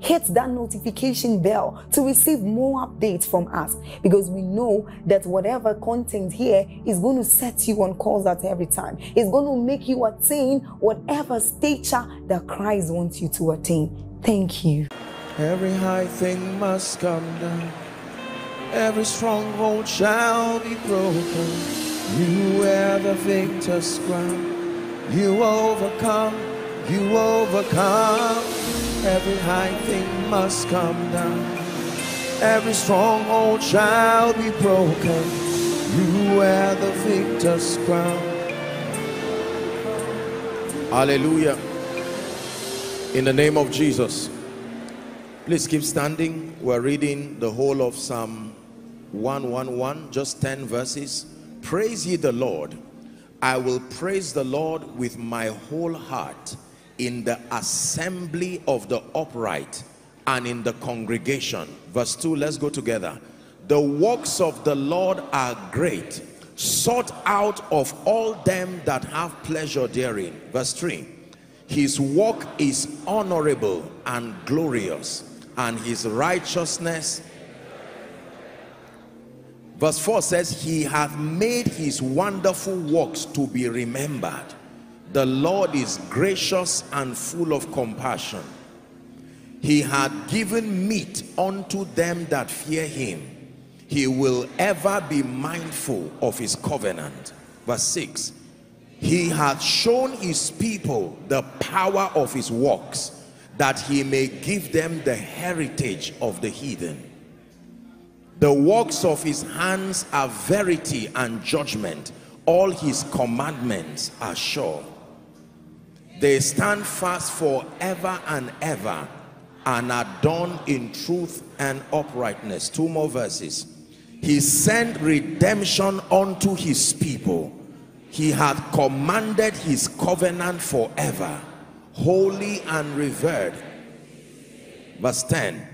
hit that notification bell to receive more updates from us because we know that whatever content here is going to set you on course at every time. It's going to make you attain whatever stature that Christ wants you to attain. Thank you. Every high thing must come down. Every stronghold shall be broken. You wear the victor's crown. You overcome. You overcome. Every high thing must come down. Every stronghold shall be broken. You wear the victor's crown. Hallelujah. In the name of Jesus. Please keep standing. We're reading the whole of Psalm 111, just 10 verses. Praise ye the Lord. I will praise the Lord with my whole heart in the assembly of the upright and in the congregation. Verse 2, let's go together. The works of the Lord are great, sought out of all them that have pleasure therein. Verse 3, his work is honorable and glorious, and his righteousness. Verse 4 says, He hath made his wonderful works to be remembered the Lord is gracious and full of compassion. He had given meat unto them that fear him. He will ever be mindful of his covenant. Verse 6. He hath shown his people the power of his works, that he may give them the heritage of the heathen. The works of his hands are verity and judgment. All his commandments are sure. They stand fast forever and ever and are done in truth and uprightness. Two more verses. He sent redemption unto his people. He hath commanded his covenant forever, holy and revered. Verse 10.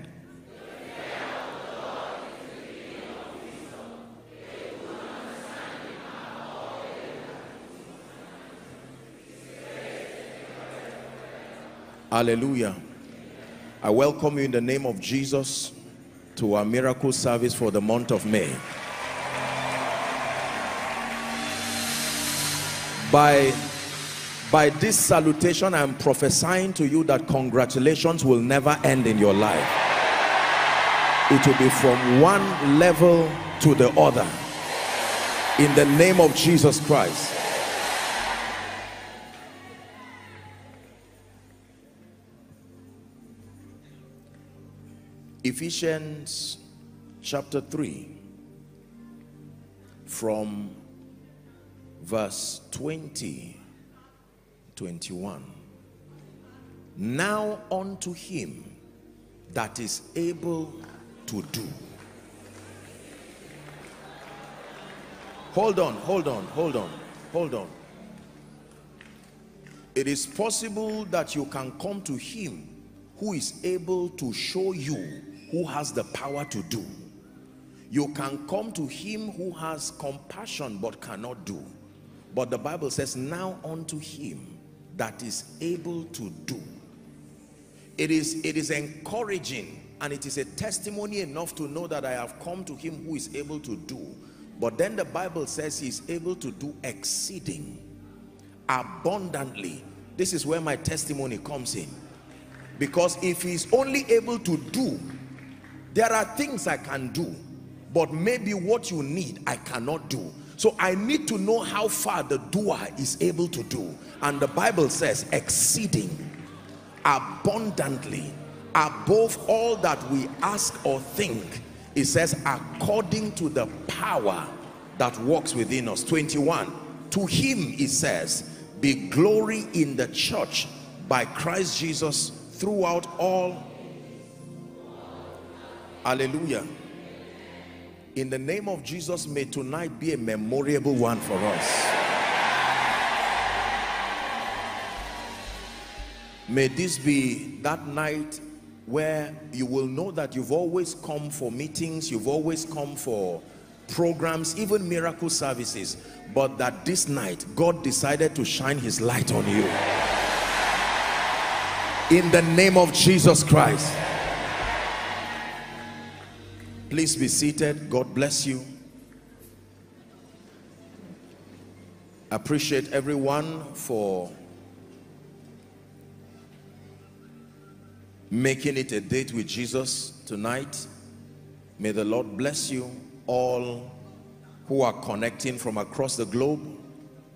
Hallelujah. I welcome you in the name of Jesus to our miracle service for the month of May. By, by this salutation, I'm prophesying to you that congratulations will never end in your life. It will be from one level to the other. In the name of Jesus Christ. Ephesians chapter 3 from verse 20 21 now unto him that is able to do. Hold on hold on hold on hold on. It is possible that you can come to him who is able to show you who has the power to do. You can come to him who has compassion but cannot do. But the Bible says, now unto him that is able to do. It is, it is encouraging and it is a testimony enough to know that I have come to him who is able to do. But then the Bible says he is able to do exceeding abundantly. This is where my testimony comes in. Because if he's only able to do there are things I can do but maybe what you need I cannot do. So I need to know how far the doer is able to do. And the Bible says exceeding abundantly above all that we ask or think. It says according to the power that works within us. 21 to him it says be glory in the church by Christ Jesus throughout all hallelujah. In the name of Jesus may tonight be a memorable one for us. May this be that night where you will know that you've always come for meetings you've always come for programs even miracle services but that this night God decided to shine his light on you. In the name of Jesus Christ please be seated. God bless you. Appreciate everyone for making it a date with Jesus tonight. May the Lord bless you all who are connecting from across the globe.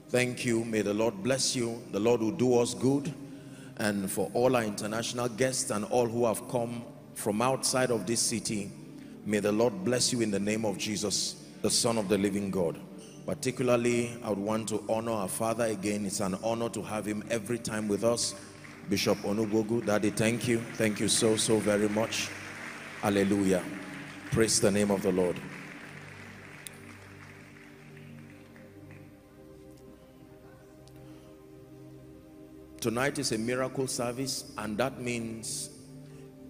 Thank you. May the lord bless you. The lord will do us good. And for all our international guests and all who have come from outside of this city may the lord bless you in the name of jesus the son of the living god. Particularly i would want to honor our father again. It's an honor to have him every time with us. Bishop onugogu daddy thank you. Thank you so so very much. Hallelujah. Praise the name of the lord. Tonight is a miracle service and that means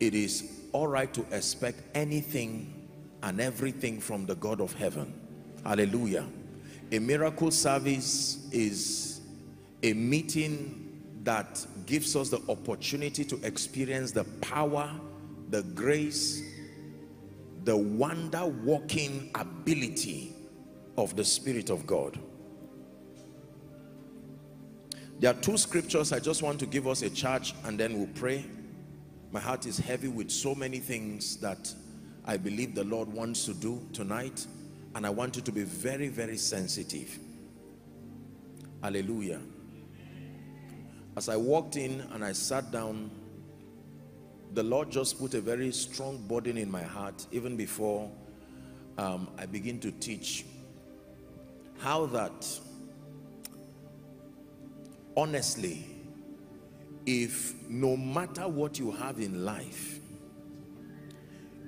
it is all right to expect anything and everything from the God of heaven. Hallelujah. A miracle service is a meeting that gives us the opportunity to experience the power, the grace, the wonder working ability of the Spirit of God. There are two scriptures I just want to give us a charge and then we'll pray. My heart is heavy with so many things that I believe the Lord wants to do tonight and I want you to be very, very sensitive. Hallelujah. As I walked in and I sat down, the Lord just put a very strong burden in my heart even before um, I begin to teach how that honestly, if no matter what you have in life,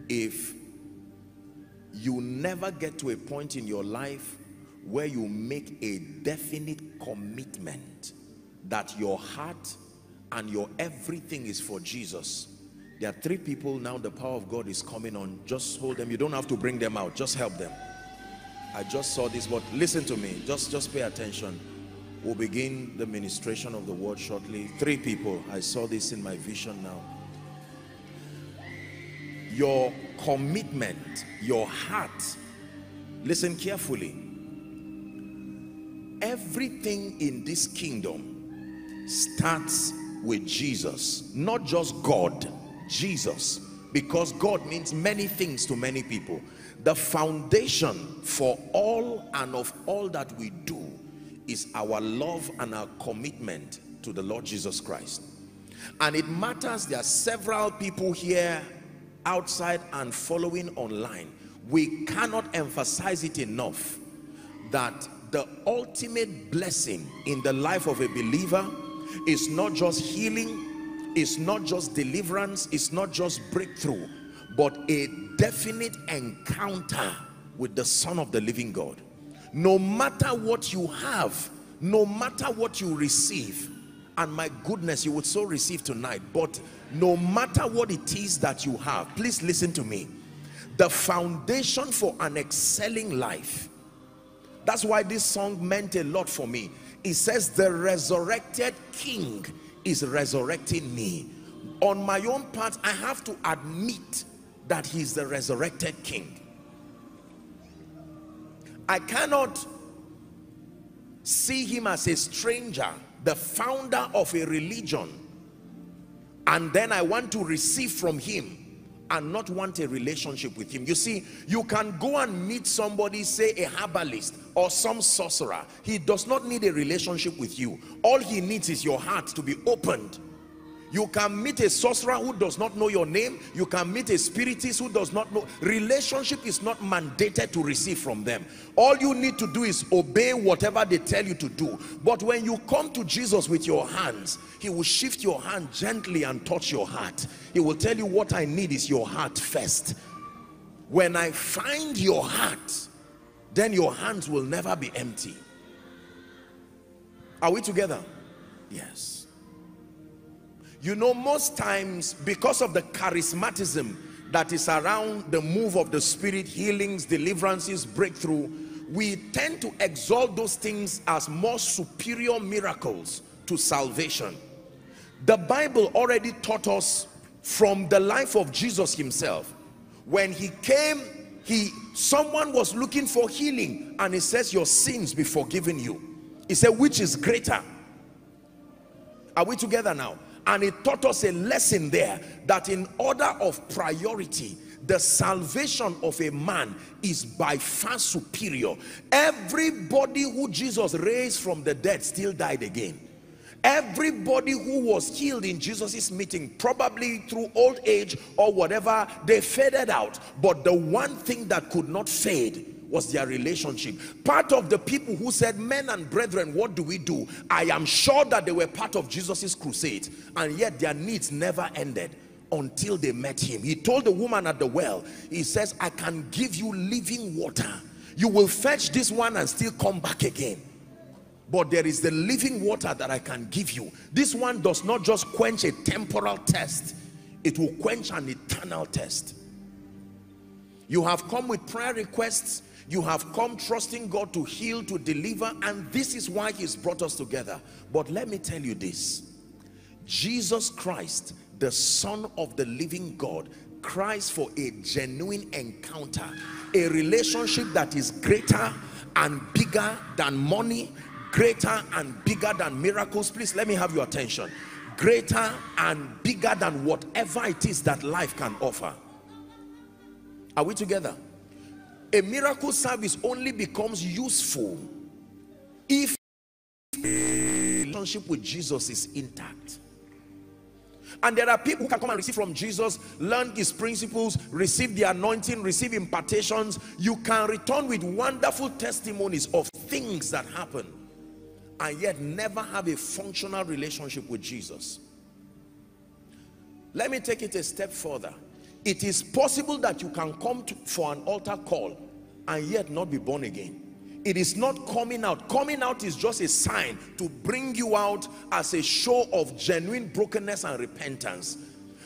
if you never get to a point in your life where you make a definite commitment that your heart and your everything is for Jesus. There are three people now the power of God is coming on. Just hold them. You don't have to bring them out. Just help them. I just saw this, but listen to me. Just, just pay attention. We'll begin the ministration of the word shortly. Three people. I saw this in my vision now. Your commitment, your heart. Listen carefully. Everything in this kingdom starts with Jesus. Not just God, Jesus. Because God means many things to many people. The foundation for all and of all that we do is our love and our commitment to the Lord Jesus Christ. And it matters, there are several people here outside and following online. We cannot emphasize it enough that the ultimate blessing in the life of a believer is not just healing, it's not just deliverance, it's not just breakthrough, but a definite encounter with the Son of the living God no matter what you have no matter what you receive and my goodness you would so receive tonight but no matter what it is that you have please listen to me. The foundation for an excelling life that's why this song meant a lot for me. It says the resurrected king is resurrecting me. On my own part i have to admit that he's the resurrected king I cannot see him as a stranger, the founder of a religion, and then I want to receive from him and not want a relationship with him. You see, you can go and meet somebody, say a herbalist or some sorcerer. He does not need a relationship with you. All he needs is your heart to be opened you can meet a sorcerer who does not know your name. You can meet a spiritist who does not know. Relationship is not mandated to receive from them. All you need to do is obey whatever they tell you to do. But when you come to Jesus with your hands, he will shift your hand gently and touch your heart. He will tell you what I need is your heart first. When I find your heart, then your hands will never be empty. Are we together? Yes. You know, most times, because of the charismatism that is around the move of the Spirit, healings, deliverances, breakthrough, we tend to exalt those things as more superior miracles to salvation. The Bible already taught us from the life of Jesus himself. When he came, he someone was looking for healing and he says, your sins be forgiven you. He said, which is greater? Are we together now? And it taught us a lesson there that in order of priority the salvation of a man is by far superior. Everybody who jesus raised from the dead still died again. Everybody who was healed in jesus's meeting probably through old age or whatever they faded out. But the one thing that could not fade was their relationship. Part of the people who said men and brethren what do we do? I am sure that they were part of jesus's crusade and yet their needs never ended until they met him. He told the woman at the well he says i can give you living water. You will fetch this one and still come back again. But there is the living water that i can give you. This one does not just quench a temporal test it will quench an eternal test. You have come with prayer requests you have come trusting God to heal, to deliver, and this is why he's brought us together. But let me tell you this. Jesus Christ, the Son of the living God, cries for a genuine encounter, a relationship that is greater and bigger than money, greater and bigger than miracles. Please let me have your attention. Greater and bigger than whatever it is that life can offer. Are we together? A miracle service only becomes useful if relationship with Jesus is intact. And there are people who can come and receive from Jesus, learn his principles, receive the anointing, receive impartations. You can return with wonderful testimonies of things that happen and yet never have a functional relationship with Jesus. Let me take it a step further. It is possible that you can come to, for an altar call and yet not be born again. It is not coming out. Coming out is just a sign to bring you out as a show of genuine brokenness and repentance.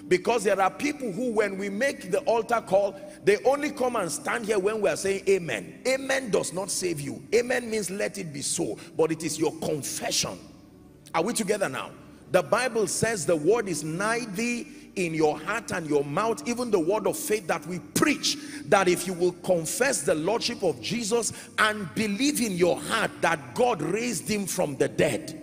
Because there are people who when we make the altar call, they only come and stand here when we are saying amen. Amen does not save you. Amen means let it be so. But it is your confession. Are we together now? The Bible says the word is nigh thee in your heart and your mouth, even the word of faith that we preach, that if you will confess the Lordship of Jesus and believe in your heart that God raised him from the dead,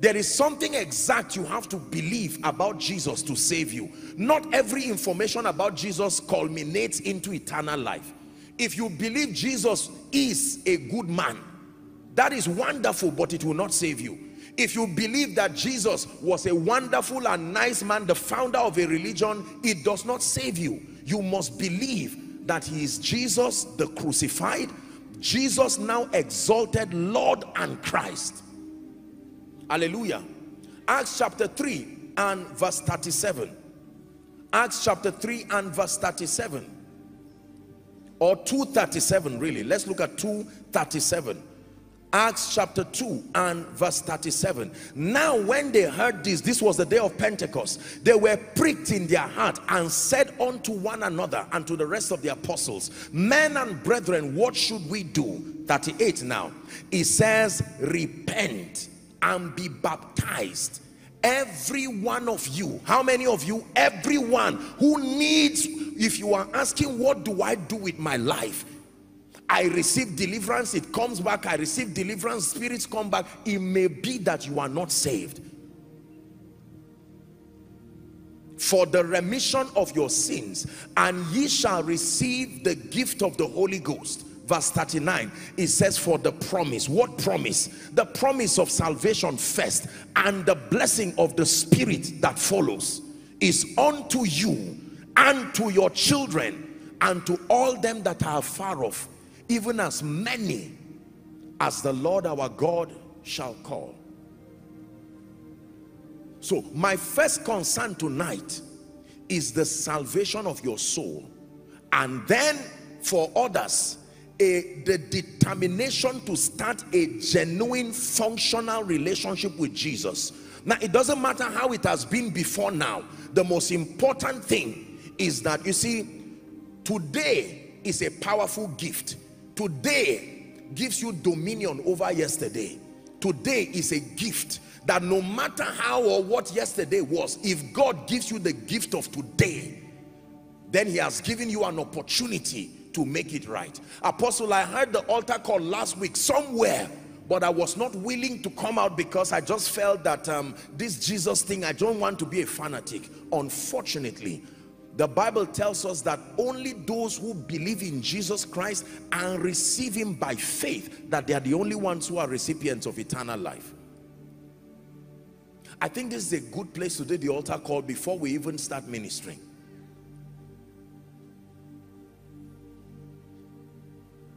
there is something exact you have to believe about Jesus to save you. Not every information about Jesus culminates into eternal life. If you believe Jesus is a good man, that is wonderful, but it will not save you if you believe that Jesus was a wonderful and nice man, the founder of a religion, it does not save you. You must believe that he is Jesus, the crucified, Jesus now exalted Lord and Christ. Hallelujah. Acts chapter 3 and verse 37. Acts chapter 3 and verse 37. Or 237 really. Let's look at 237. Acts chapter 2 and verse 37. Now when they heard this, this was the day of Pentecost, they were pricked in their heart and said unto one another and to the rest of the apostles, Men and brethren, what should we do? 38 now. He says, repent and be baptized every one of you how many of you everyone who needs if you are asking what do i do with my life I receive deliverance, it comes back. I receive deliverance, spirits come back. It may be that you are not saved. for the remission of your sins and ye shall receive the gift of the Holy Ghost verse 39 it says for the promise what promise the promise of salvation first and the blessing of the spirit that follows is unto you and to your children and to all them that are far off even as many as the Lord our God shall call so my first concern tonight is the salvation of your soul and then for others a, the determination to start a genuine functional relationship with Jesus. Now, it doesn't matter how it has been before now. The most important thing is that, you see, today is a powerful gift. Today gives you dominion over yesterday. Today is a gift that no matter how or what yesterday was, if God gives you the gift of today, then he has given you an opportunity to make it right. Apostle, I heard the altar call last week somewhere, but I was not willing to come out because I just felt that um, this Jesus thing, I don't want to be a fanatic. Unfortunately, the Bible tells us that only those who believe in Jesus Christ and receive him by faith, that they are the only ones who are recipients of eternal life. I think this is a good place to do the altar call before we even start ministering.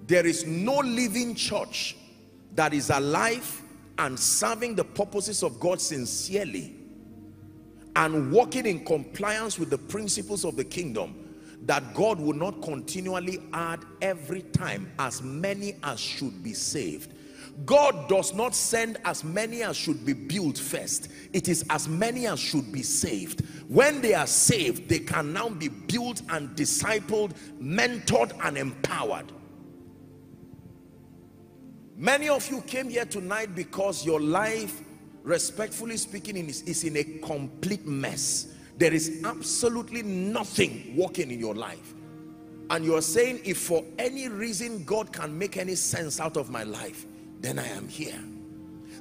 There is no living church that is alive and serving the purposes of God sincerely and working in compliance with the principles of the kingdom that God will not continually add every time as many as should be saved. God does not send as many as should be built first. It is as many as should be saved. When they are saved, they can now be built and discipled, mentored and empowered. Many of you came here tonight because your life, respectfully speaking, is, is in a complete mess. There is absolutely nothing working in your life. And you're saying, if for any reason God can make any sense out of my life, then I am here.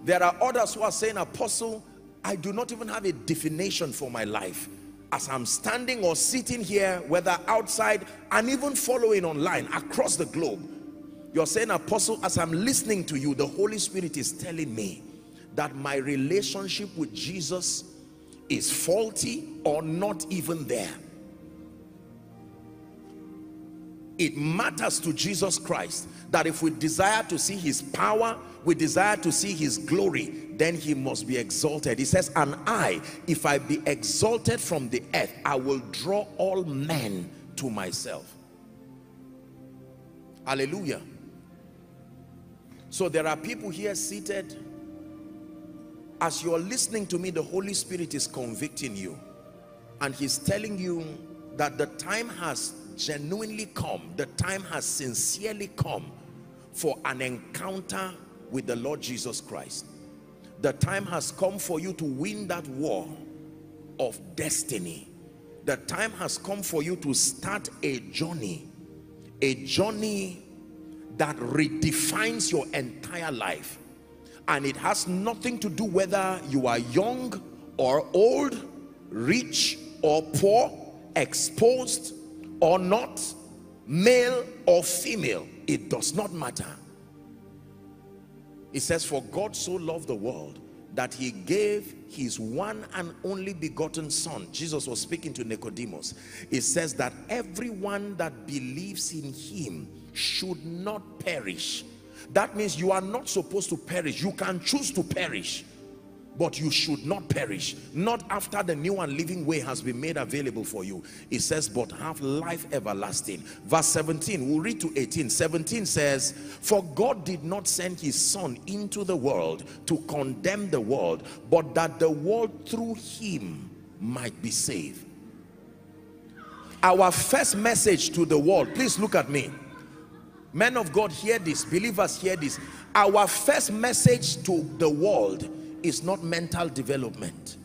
There are others who are saying, Apostle, I do not even have a definition for my life. As I'm standing or sitting here, whether outside and even following online across the globe, you're saying, Apostle, as I'm listening to you, the Holy Spirit is telling me that my relationship with Jesus is faulty or not even there. It matters to Jesus Christ that if we desire to see his power, we desire to see his glory, then he must be exalted. He says, and I, if I be exalted from the earth, I will draw all men to myself. Hallelujah. So there are people here seated. As you're listening to me, the Holy Spirit is convicting you. And he's telling you that the time has genuinely come. The time has sincerely come for an encounter with the Lord Jesus Christ. The time has come for you to win that war of destiny. The time has come for you to start a journey. A journey that redefines your entire life and it has nothing to do whether you are young or old rich or poor exposed or not male or female. It does not matter. It says for God so loved the world that he gave his one and only begotten son. Jesus was speaking to Nicodemus. It says that everyone that believes in him should not perish. That means you are not supposed to perish. You can choose to perish, but you should not perish. Not after the new and living way has been made available for you. It says, but have life everlasting. Verse 17, we'll read to 18. 17 says, for God did not send his son into the world to condemn the world, but that the world through him might be saved. Our first message to the world, please look at me men of God hear this believers hear this our first message to the world is not mental development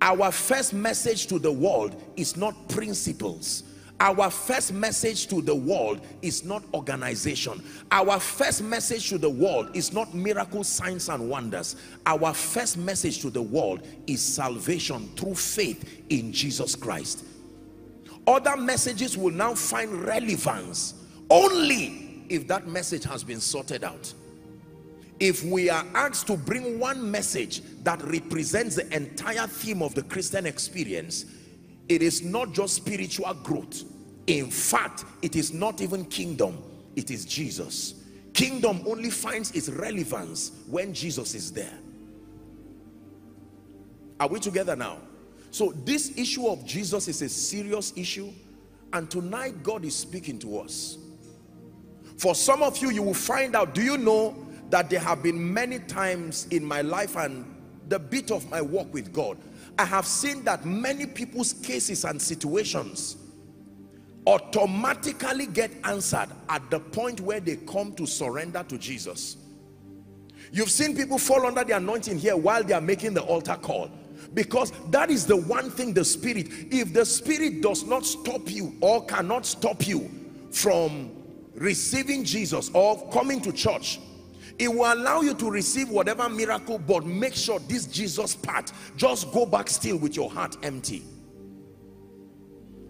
our first message to the world is not principles Our first message to the world is not organization. Our first message to the world is not miracle signs and wonders. Our first message to the world is salvation through faith in Jesus Christ. Other messages will now find relevance only if that message has been sorted out. If we are asked to bring one message that represents the entire theme of the Christian experience, it is not just spiritual growth. In fact it is not even kingdom it is jesus. Kingdom only finds its relevance when jesus is there. Are we together now? So this issue of jesus is a serious issue and tonight god is speaking to us for some of you you will find out do you know that there have been many times in my life and the bit of my work with god I have seen that many people's cases and situations automatically get answered at the point where they come to surrender to Jesus. You've seen people fall under the anointing here while they are making the altar call because that is the one thing the spirit if the spirit does not stop you or cannot stop you from receiving Jesus or coming to church it will allow you to receive whatever miracle but make sure this jesus part just go back still with your heart empty.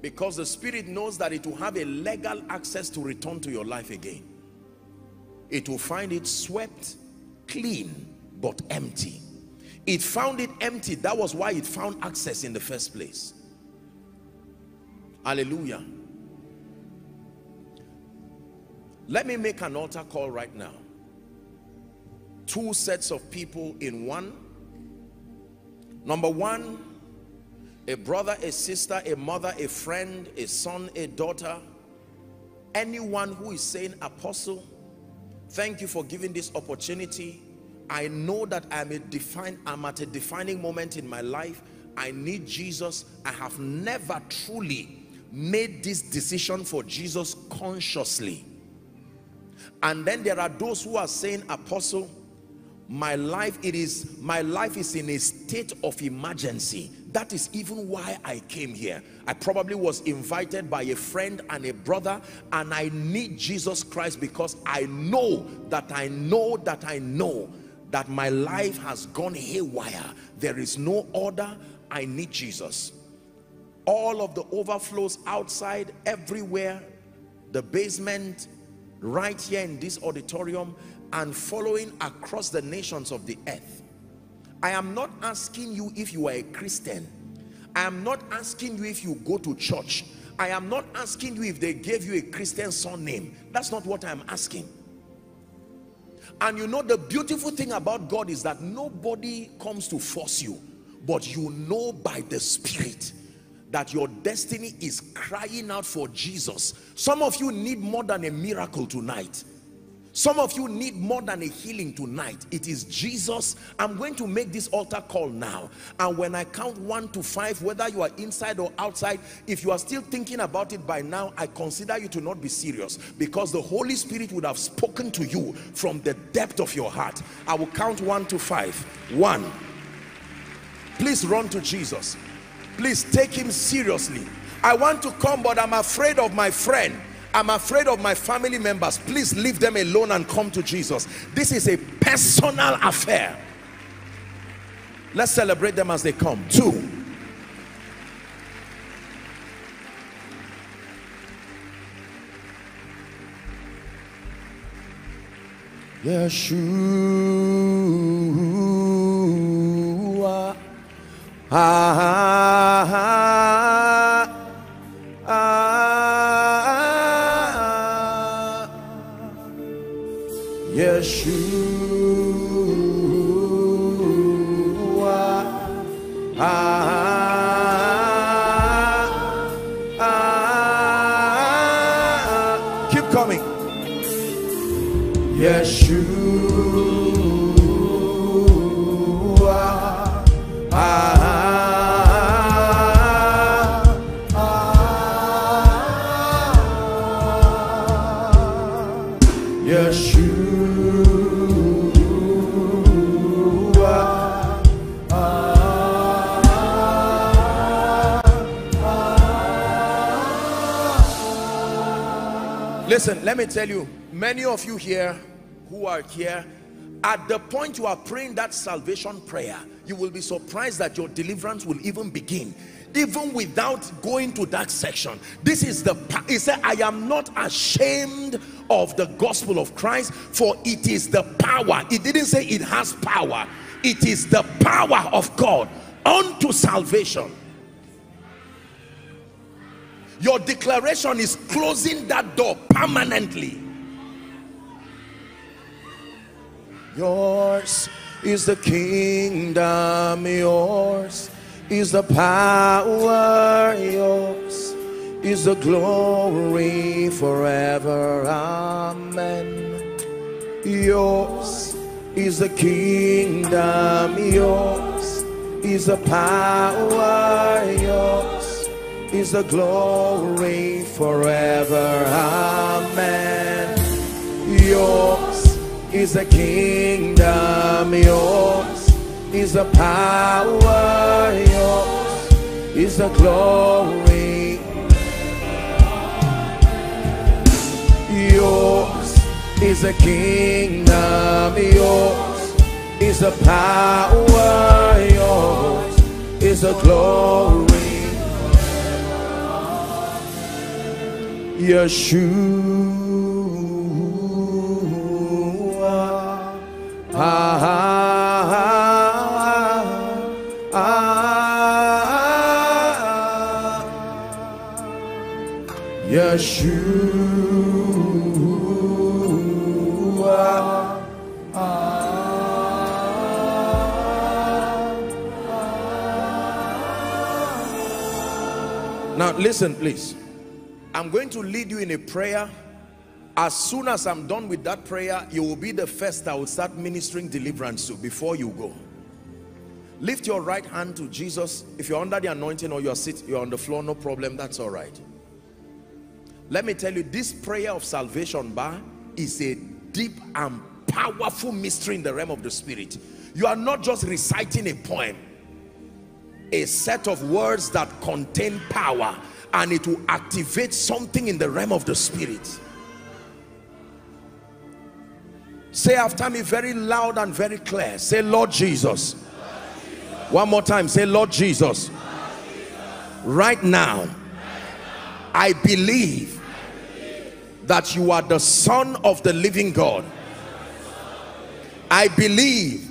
Because the spirit knows that it will have a legal access to return to your life again. It will find it swept clean but empty. It found it empty. That was why it found access in the first place. Hallelujah let me make an altar call right now. Two sets of people in one. Number one a brother a sister a mother a friend a son a daughter. Anyone who is saying apostle thank you for giving this opportunity. I know that i'm a define i'm at a defining moment in my life. I need jesus. I have never truly made this decision for jesus consciously and then there are those who are saying apostle my life it is my life is in a state of emergency. That is even why i came here. I probably was invited by a friend and a brother and i need jesus christ because i know that i know that i know that my life has gone haywire. There is no order. I need jesus. All of the overflows outside everywhere the basement right here in this auditorium and following across the nations of the earth. I am not asking you if you are a Christian. I am not asking you if you go to church. I am not asking you if they gave you a Christian surname that's not what I'm asking. And you know the beautiful thing about God is that nobody comes to force you but you know by the spirit that your destiny is crying out for Jesus some of you need more than a miracle tonight some of you need more than a healing tonight. It is Jesus. I'm going to make this altar call now. And when I count one to five, whether you are inside or outside, if you are still thinking about it by now, I consider you to not be serious because the Holy Spirit would have spoken to you from the depth of your heart. I will count one to five. One. Please run to Jesus. Please take him seriously. I want to come, but I'm afraid of my friend. I'm afraid of my family members. Please leave them alone and come to Jesus. This is a personal affair. Let's celebrate them as they come. Two. Yeshua. Ah, ah, ah, ah, Yeshua. Listen, let me tell you, many of you here who are here, at the point you are praying that salvation prayer, you will be surprised that your deliverance will even begin even without going to that section. This is the he said i am not ashamed of the gospel of christ for it is the power. It didn't say it has power. It is the power of god unto salvation. Your declaration is closing that door permanently. Yours is the kingdom yours is the power yours is the glory forever. Amen. Yours is the kingdom yours is the power yours is the glory forever. Amen. Yours is the kingdom. Yours is the power, yours is the glory. Yours is the kingdom, yours is the power, yours is the glory. Yeshua. Ah, ah, ah. Yeshua. Now listen please. I'm going to lead you in a prayer. As soon as I'm done with that prayer, you will be the first I will start ministering deliverance to before you go. Lift your right hand to Jesus. If you're under the anointing or you're, sit, you're on the floor, no problem, that's all right. Let me tell you, this prayer of salvation bar is a deep and powerful mystery in the realm of the spirit. You are not just reciting a poem, a set of words that contain power and it will activate something in the realm of the spirit. Say after me very loud and very clear. Say, Lord Jesus. One more time. Say, Lord Jesus. Right now, I believe that you are the son of the living God. I believe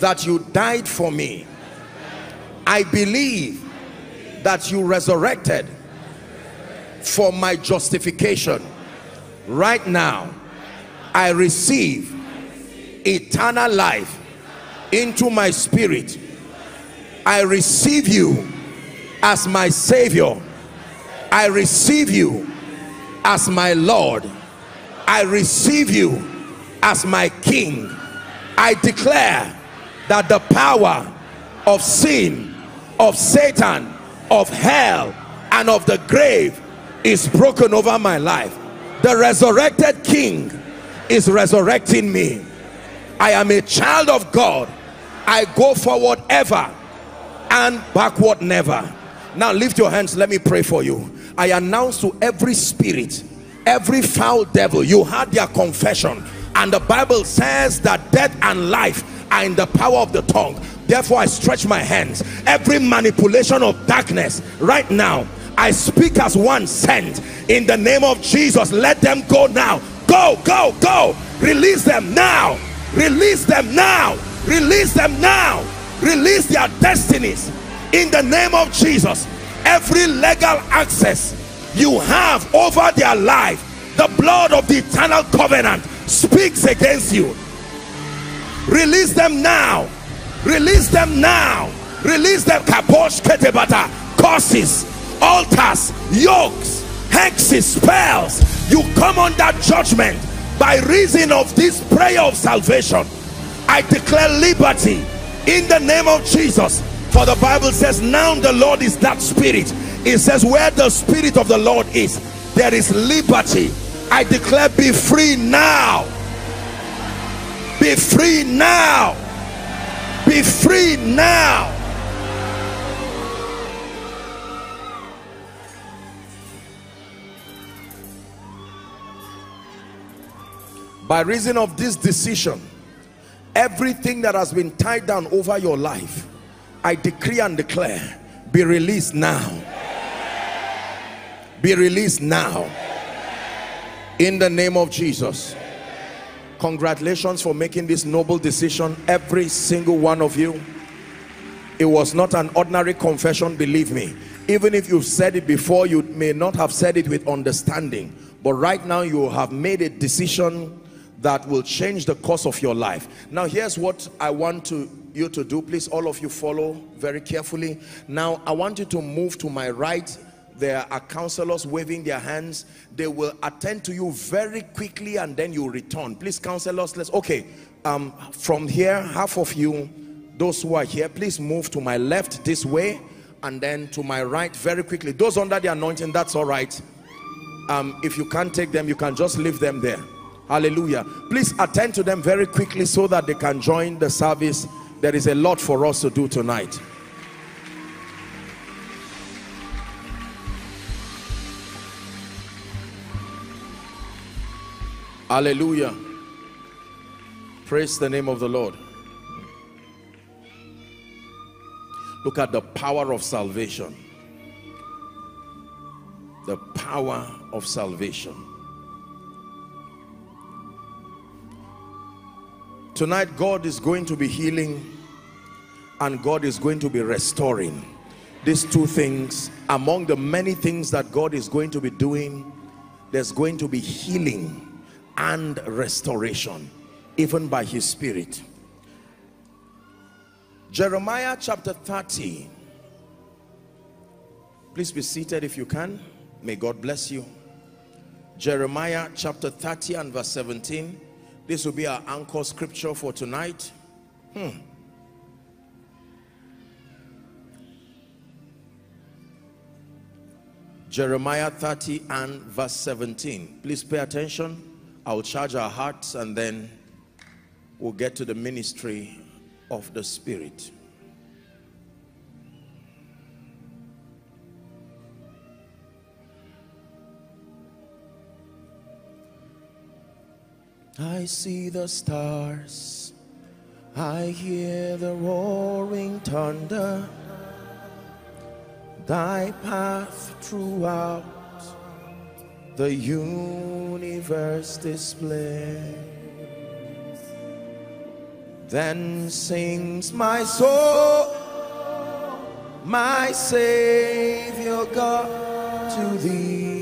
that you died for me. I believe that you resurrected for my justification. Right now, I receive eternal life into my spirit. I receive you as my savior I receive you as my Lord. I receive you as my King. I declare that the power of sin, of Satan, of hell, and of the grave is broken over my life. The resurrected King is resurrecting me. I am a child of God. I go forward ever and backward never. Now lift your hands. Let me pray for you. I announce to every spirit, every foul devil, you had their confession. And the Bible says that death and life are in the power of the tongue. Therefore, I stretch my hands. Every manipulation of darkness right now, I speak as one sent in the name of Jesus. Let them go now. Go, go, go. Release them now. Release them now. Release them now. Release their destinies in the name of Jesus every legal access you have over their life the blood of the eternal covenant speaks against you release them now release them now release them kaposh ketebata curses altars yokes hexes spells you come under judgment by reason of this prayer of salvation i declare liberty in the name of jesus for the Bible says, now the Lord is that spirit. It says, where the spirit of the Lord is, there is liberty. I declare, be free now. Be free now. Be free now. by reason of this decision everything that has been tied down over your life I decree and declare be released now. Be released now. In the name of Jesus congratulations for making this noble decision. Every single one of you. It was not an ordinary confession believe me. Even if you've said it before you may not have said it with understanding. But right now you have made a decision that will change the course of your life. Now here's what i want to you to do. Please all of you follow very carefully. Now i want you to move to my right there are counselors waving their hands. They will attend to you very quickly and then you return. Please counselors let's okay um from here half of you those who are here please move to my left this way and then to my right very quickly. Those under the anointing that's all right. Um if you can't take them you can just leave them there. Hallelujah. Please attend to them very quickly so that they can join the service. There is a lot for us to do tonight hallelujah. Praise the name of the lord. Look at the power of salvation. The power of salvation. Tonight God is going to be healing and God is going to be restoring these two things. Among the many things that God is going to be doing there's going to be healing and restoration even by his spirit Jeremiah chapter 30 please be seated if you can may God bless you Jeremiah chapter 30 and verse 17 this will be our anchor scripture for tonight. Hmm. Jeremiah 30 and verse 17. Please pay attention. I'll charge our hearts and then we'll get to the ministry of the Spirit. I see the stars, I hear the roaring thunder, thy path throughout the universe displays. Then sings my soul, my Savior God, to thee.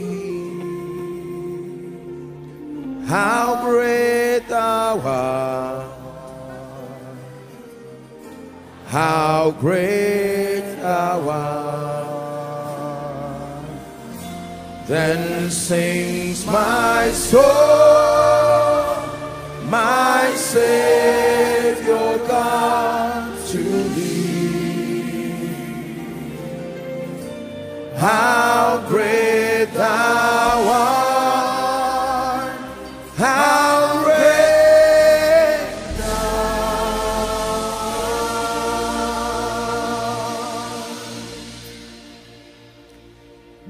How great thou art. How great thou art. Then sings my soul, my Savior God to thee. How great thou art. How great thou art.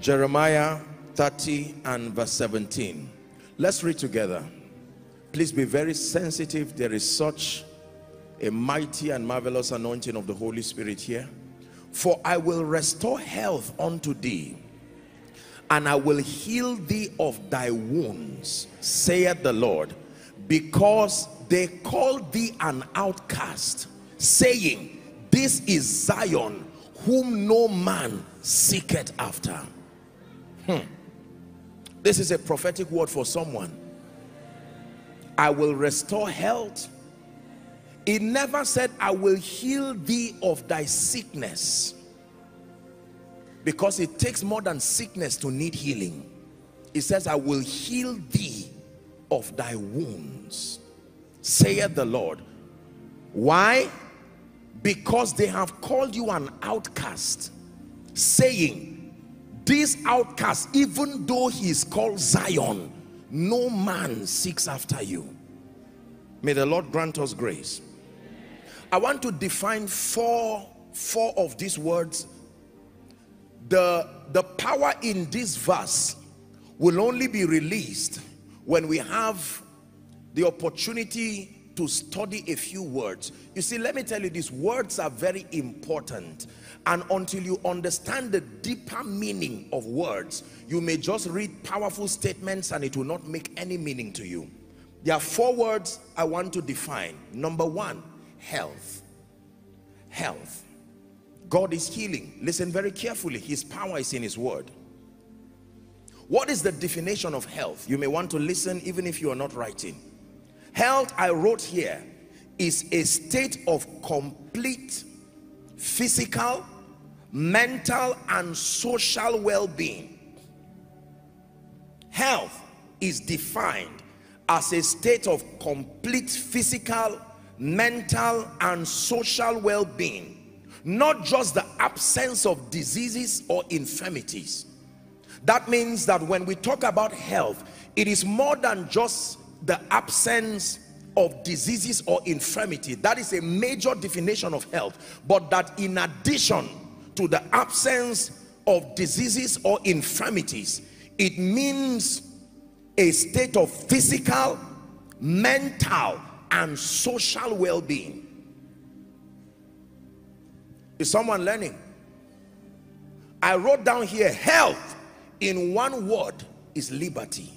Jeremiah 30 and verse 17. Let's read together. Please be very sensitive. There is such a mighty and marvelous anointing of the Holy Spirit here. For I will restore health unto thee, and I will heal thee of thy wounds, saith the Lord, because they called thee an outcast, saying, This is Zion, whom no man seeketh after. Hmm. This is a prophetic word for someone. I will restore health. It never said, I will heal thee of thy sickness because it takes more than sickness to need healing it says i will heal thee of thy wounds saith the lord why because they have called you an outcast saying this outcast even though he is called zion no man seeks after you. May the lord grant us grace. I want to define four four of these words. The the power in this verse will only be released when we have the opportunity to study a few words. You see, let me tell you, these words are very important. And until you understand the deeper meaning of words, you may just read powerful statements and it will not make any meaning to you. There are four words I want to define. Number one, health. Health. God is healing. Listen very carefully. His power is in his word. What is the definition of health? You may want to listen even if you are not writing. Health, I wrote here, is a state of complete physical, mental, and social well-being. Health is defined as a state of complete physical, mental, and social well-being. Not just the absence of diseases or infirmities. That means that when we talk about health, it is more than just the absence of diseases or infirmity. That is a major definition of health. But that in addition to the absence of diseases or infirmities it means a state of physical mental and social well-being. Is someone learning? I wrote down here health in one word is liberty.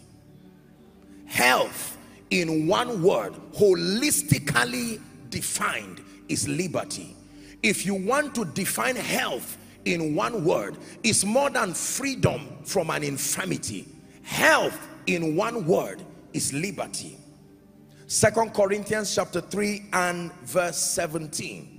Health in one word holistically defined is liberty. If you want to define health in one word it's more than freedom from an infirmity. Health in one word is liberty. Second corinthians chapter 3 and verse 17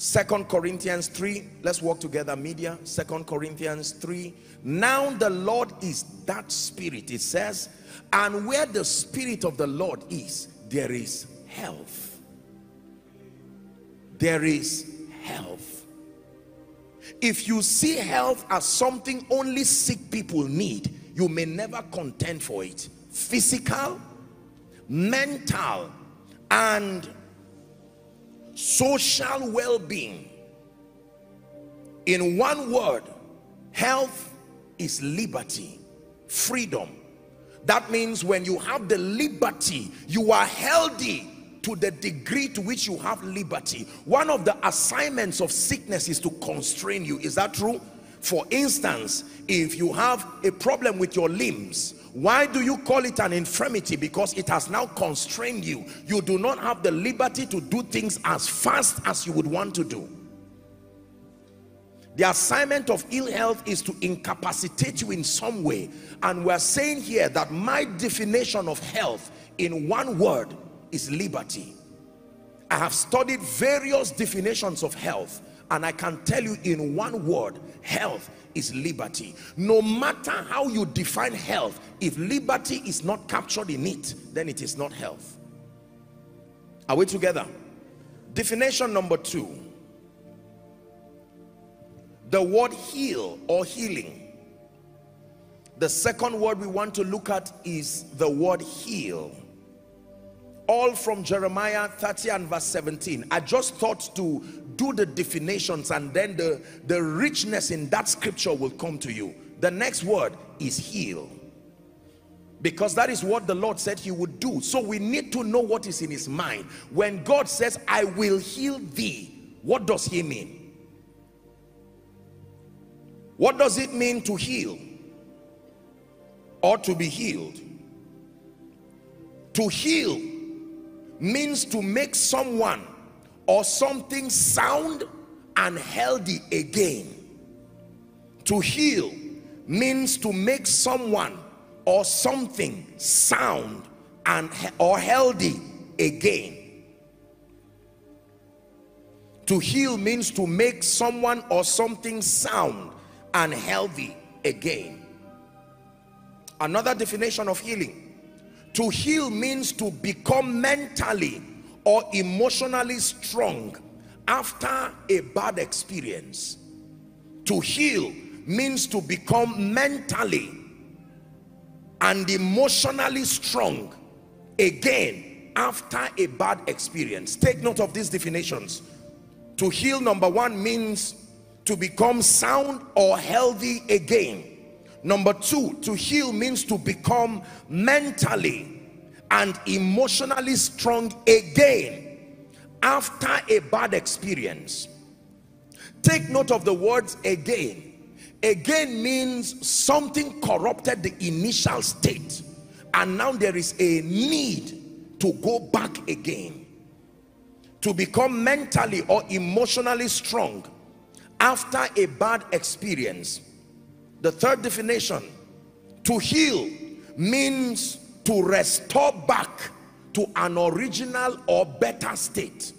second corinthians 3 let's walk together media. Second corinthians 3 now the lord is that spirit it says and where the spirit of the lord is there is health. There is health. If you see health as something only sick people need you may never contend for it. Physical mental and social well-being. In one word health is liberty freedom that means when you have the liberty you are healthy to the degree to which you have liberty. One of the assignments of sickness is to constrain you. Is that true? For instance if you have a problem with your limbs why do you call it an infirmity? Because it has now constrained you. You do not have the liberty to do things as fast as you would want to do the assignment of ill health is to incapacitate you in some way. And we're saying here that my definition of health in one word is liberty. I have studied various definitions of health and I can tell you in one word health is liberty. No matter how you define health if liberty is not captured in it then it is not health. Are we together? Definition number two the word heal or healing. The second word we want to look at is the word heal. All from Jeremiah 30 and verse 17 I just thought to do the definitions and then the the richness in that scripture will come to you. The next word is heal. Because that is what the Lord said he would do. So we need to know what is in his mind. When God says I will heal thee what does he mean what does it mean to heal or to be healed? To heal means to make someone or something sound and healthy again. To heal means to make someone or something sound and or healthy again. To heal means to make someone or something sound and healthy again. Another definition of healing. To heal means to become mentally or emotionally strong after a bad experience. To heal means to become mentally and emotionally strong again after a bad experience. Take note of these definitions. To heal number one means to become sound or healthy again Number two, to heal means to become mentally and emotionally strong again after a bad experience. Take note of the words again. Again means something corrupted the initial state and now there is a need to go back again. To become mentally or emotionally strong after a bad experience. The third definition, to heal means to restore back to an original or better state.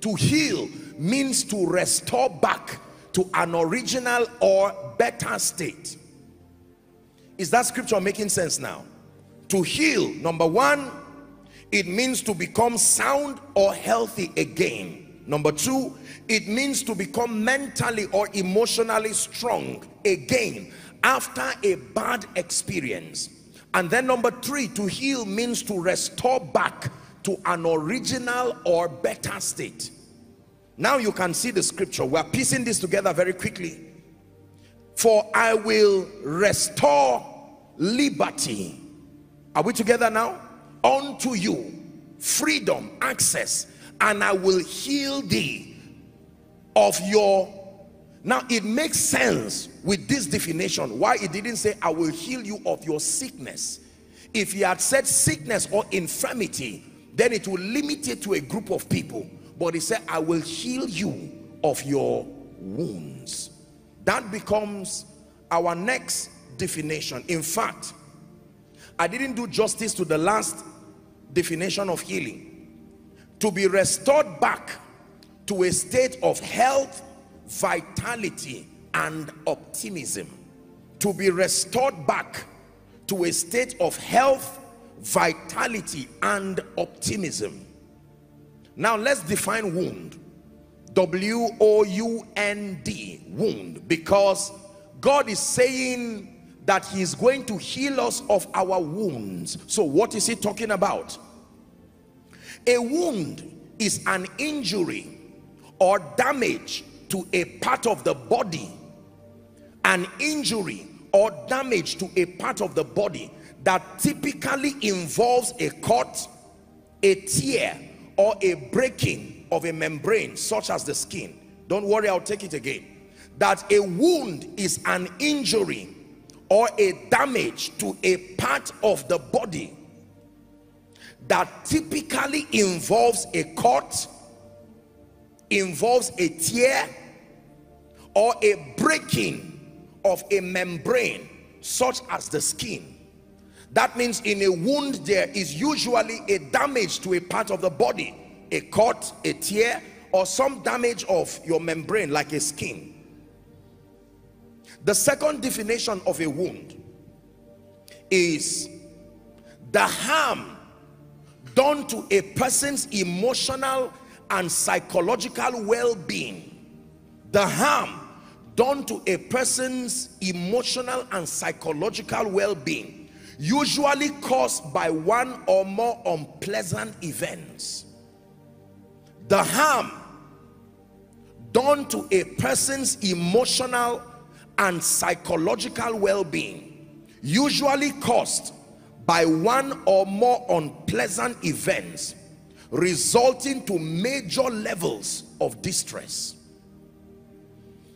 To heal means to restore back to an original or better state. Is that scripture making sense now? To heal, number one, it means to become sound or healthy again. Number two, it means to become mentally or emotionally strong again after a bad experience. And then number three, to heal means to restore back to an original or better state. Now you can see the scripture. We're piecing this together very quickly. For I will restore liberty. Are we together now? Unto you freedom, access, and I will heal thee of your now it makes sense with this definition why it didn't say I will heal you of your sickness. If he had said sickness or infirmity then it will limit it to a group of people. But he said I will heal you of your wounds. That becomes our next definition. In fact I didn't do justice to the last definition of healing. To be restored back to a state of health vitality and optimism. To be restored back to a state of health vitality and optimism. Now let's define wound. W-o-u-n-d wound. Because god is saying that he is going to heal us of our wounds. So what is he talking about? A wound is an injury or damage to a part of the body an injury or damage to a part of the body that typically involves a cut a tear or a breaking of a membrane such as the skin don't worry i'll take it again that a wound is an injury or a damage to a part of the body that typically involves a cut involves a tear or a breaking of a membrane such as the skin. That means in a wound there is usually a damage to a part of the body a cut a tear or some damage of your membrane like a skin. The second definition of a wound is the harm done to a person's emotional and psychological well-being. The harm done to a person's emotional and psychological well-being usually caused by one or more unpleasant events. The harm done to a person's emotional and psychological well-being usually caused by one or more unpleasant events resulting to major levels of distress.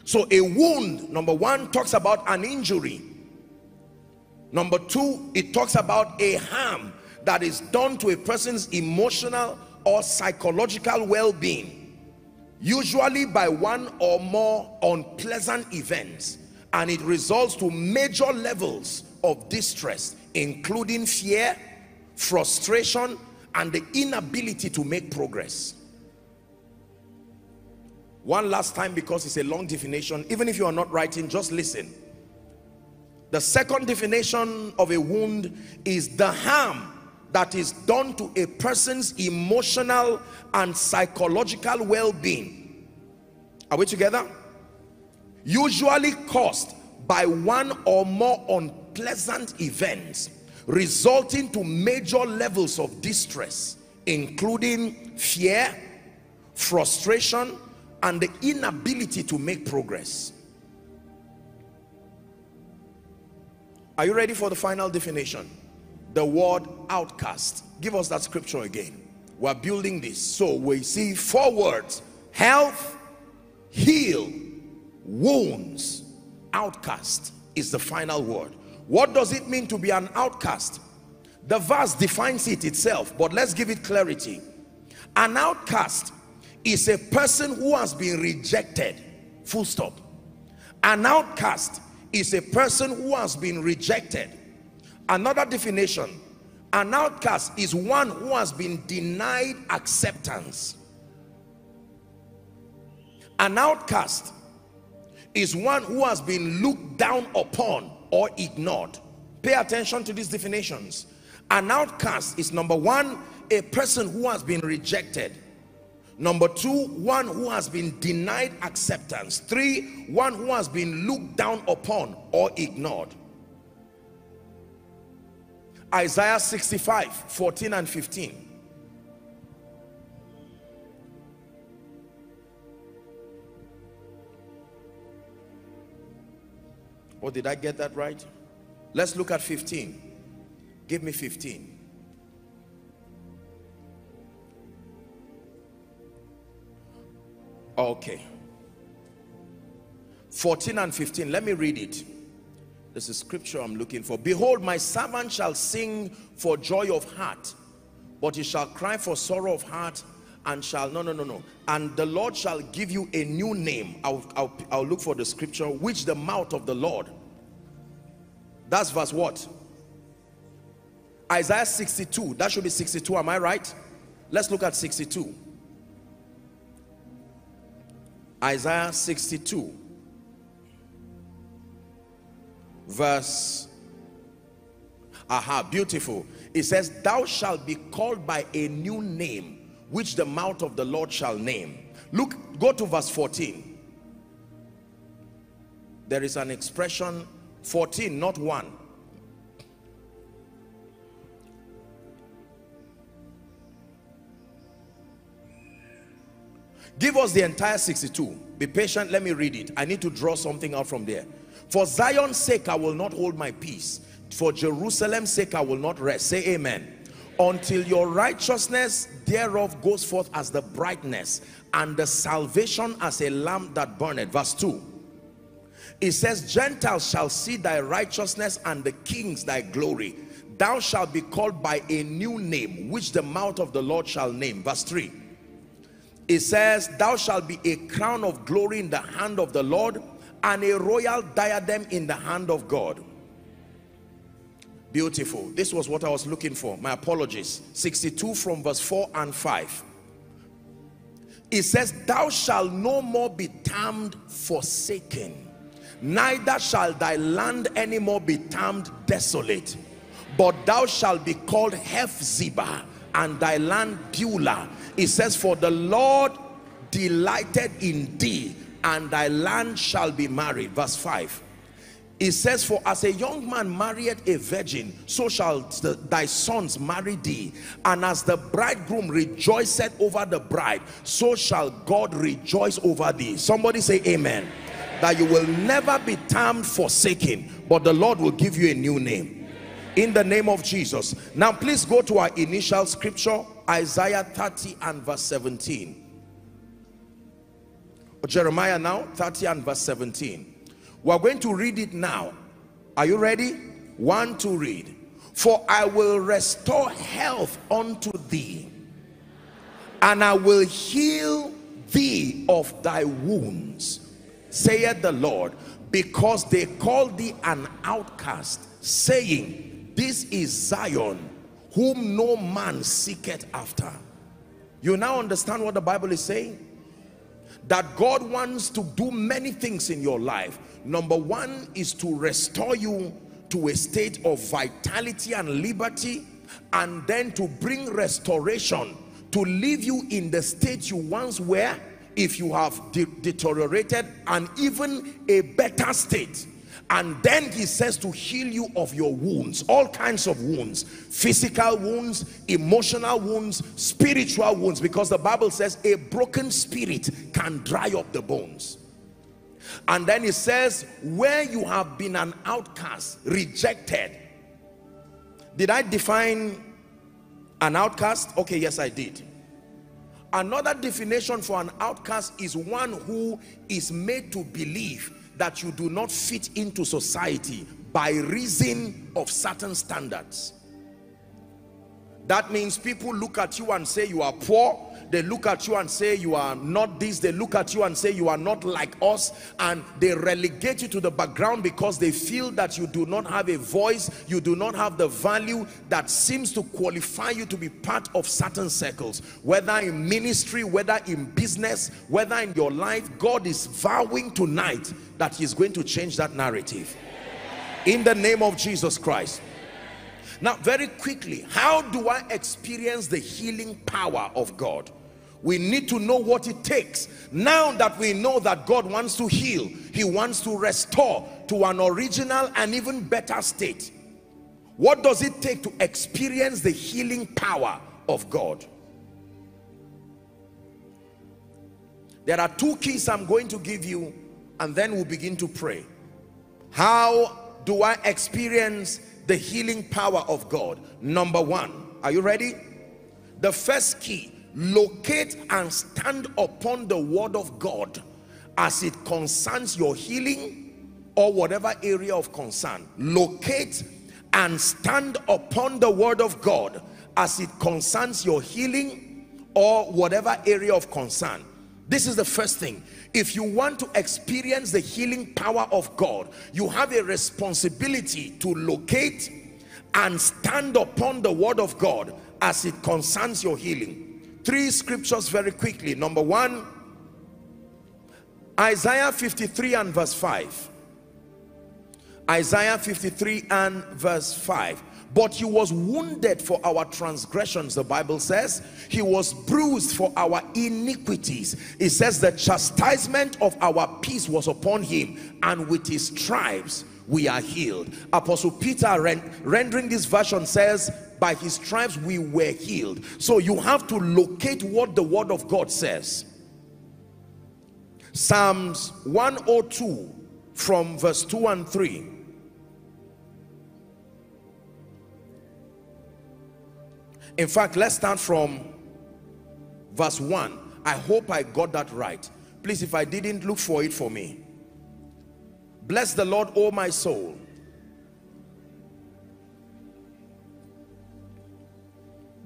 So a wound number one talks about an injury. Number two it talks about a harm that is done to a person's emotional or psychological well-being usually by one or more unpleasant events and it results to major levels of distress including fear frustration and the inability to make progress. One last time because it's a long definition even if you are not writing just listen. The second definition of a wound is the harm that is done to a person's emotional and psychological well-being. Are we together? Usually caused by one or more unpleasant events resulting to major levels of distress including fear frustration and the inability to make progress are you ready for the final definition the word outcast. Give us that scripture again. We're building this. So we see four words. Health, heal, wounds, outcast is the final word. What does it mean to be an outcast? The verse defines it itself, but let's give it clarity. An outcast is a person who has been rejected, full stop. An outcast is a person who has been rejected. Another definition, an outcast is one who has been denied acceptance. An outcast is one who has been looked down upon or ignored. Pay attention to these definitions. An outcast is number one, a person who has been rejected. Number two, one who has been denied acceptance. Three, one who has been looked down upon or ignored. Isaiah 65, 14 and 15. Or did I get that right? Let's look at 15. Give me 15. Okay. 14 and 15. Let me read it. This is scripture I'm looking for. Behold, my servant shall sing for joy of heart, but he shall cry for sorrow of heart and shall, no, no, no, no. And the Lord shall give you a new name. I'll, I'll, I'll look for the scripture, which the mouth of the Lord. That's verse what? Isaiah 62. That should be 62. Am I right? Let's look at 62. Isaiah 62 verse aha beautiful it says thou shalt be called by a new name which the mouth of the Lord shall name look go to verse 14 there is an expression 14 not 1 Give us the entire 62. Be patient. Let me read it. I need to draw something out from there. For Zion's sake, I will not hold my peace. For Jerusalem's sake, I will not rest. Say amen. Until your righteousness thereof goes forth as the brightness and the salvation as a lamp that burneth. Verse 2. It says, Gentiles shall see thy righteousness and the kings thy glory. Thou shalt be called by a new name, which the mouth of the Lord shall name. Verse 3 it says thou shalt be a crown of glory in the hand of the Lord and a royal diadem in the hand of God beautiful. This was what I was looking for. My apologies. 62 from verse 4 and 5 it says thou shalt no more be termed forsaken neither shall thy land anymore be termed desolate but thou shalt be called Hephzibah and thy land Beulah. It says for the Lord delighted in thee and thy land shall be married. Verse 5 it says for as a young man married a virgin so shall the, thy sons marry thee. And as the bridegroom rejoiceth over the bride so shall God rejoice over thee. Somebody say amen. That you will never be termed forsaken but the Lord will give you a new name. In the name of Jesus. Now please go to our initial scripture Isaiah 30 and verse 17 Jeremiah now 30 and verse 17 we're going to read it now are you ready one to read for I will restore health unto thee and I will heal thee of thy wounds saith the Lord because they called thee an outcast saying this is Zion, whom no man seeketh after. You now understand what the Bible is saying? That God wants to do many things in your life. Number one is to restore you to a state of vitality and liberty and then to bring restoration to leave you in the state you once were if you have de deteriorated and even a better state and then he says to heal you of your wounds all kinds of wounds physical wounds emotional wounds spiritual wounds because the bible says a broken spirit can dry up the bones and then he says where you have been an outcast rejected Did I define an outcast? Okay, yes, I did. Another definition for an outcast is one who is made to believe that you do not fit into society by reason of certain standards. That means people look at you and say you are poor. They look at you and say you are not this. They look at you and say you are not like us. And they relegate you to the background because they feel that you do not have a voice. You do not have the value that seems to qualify you to be part of certain circles. Whether in ministry, whether in business, whether in your life. God is vowing tonight that he's going to change that narrative. In the name of Jesus Christ. Now, very quickly, how do I experience the healing power of God? We need to know what it takes. Now that we know that God wants to heal, he wants to restore to an original and even better state. What does it take to experience the healing power of God? There are two keys I'm going to give you and then we'll begin to pray. How do I experience the healing power of God. Number one, are you ready? The first key, locate and stand upon the word of God as it concerns your healing or whatever area of concern. Locate and stand upon the word of God as it concerns your healing or whatever area of concern. This is the first thing. If you want to experience the healing power of God, you have a responsibility to locate and stand upon the word of God as it concerns your healing. Three scriptures very quickly. Number one, Isaiah 53 and verse 5. Isaiah 53 and verse 5 but he was wounded for our transgressions the bible says he was bruised for our iniquities it says the chastisement of our peace was upon him and with his stripes we are healed apostle peter rendering this version says by his stripes we were healed so you have to locate what the word of god says psalms 102 from verse 2 and 3 In fact, let's start from verse 1. I hope I got that right. Please, if I didn't, look for it for me. Bless the Lord, O my soul.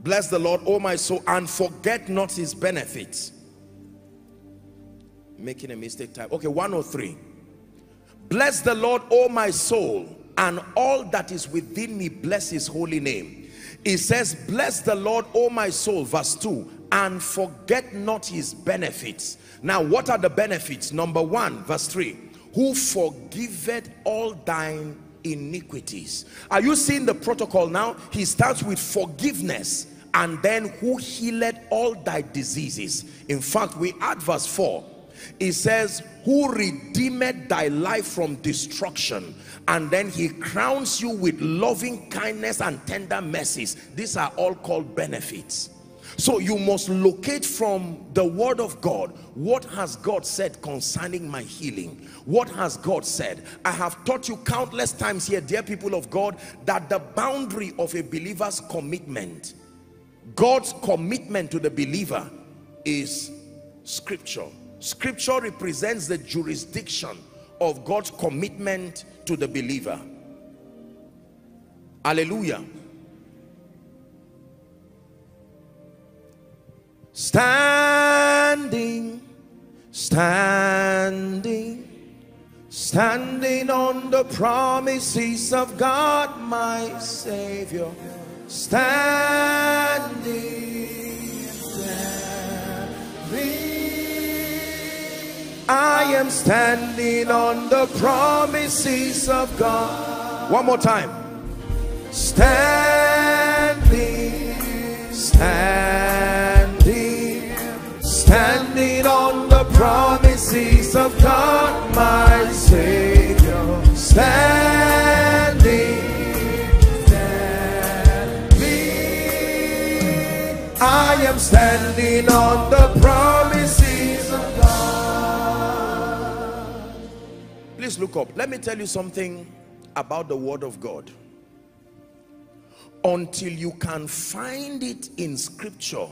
Bless the Lord, O my soul, and forget not his benefits. Making a mistake type. Okay, 103. Bless the Lord, O my soul, and all that is within me, bless his holy name it says bless the lord o my soul verse 2 and forget not his benefits now what are the benefits number one verse 3 who forgiveth all thine iniquities. Are you seeing the protocol now? He starts with forgiveness and then who healed all thy diseases. In fact we add verse 4 it says who redeemed thy life from destruction and then he crowns you with loving kindness and tender mercies. These are all called benefits so you must locate from the word of God what has God said concerning my healing. What has God said? I have taught you countless times here dear people of God that the boundary of a believer's commitment God's commitment to the believer is scripture. Scripture represents the jurisdiction of God's commitment to the believer. Hallelujah standing standing standing on the promises of God my savior standing, standing I am standing on the promises of God. One more time. Standing, standing, promises of God, my Savior. Standing, standing. I am standing on the promises of God. Please look up. Let me tell you something about the word of God. until you can find it in scripture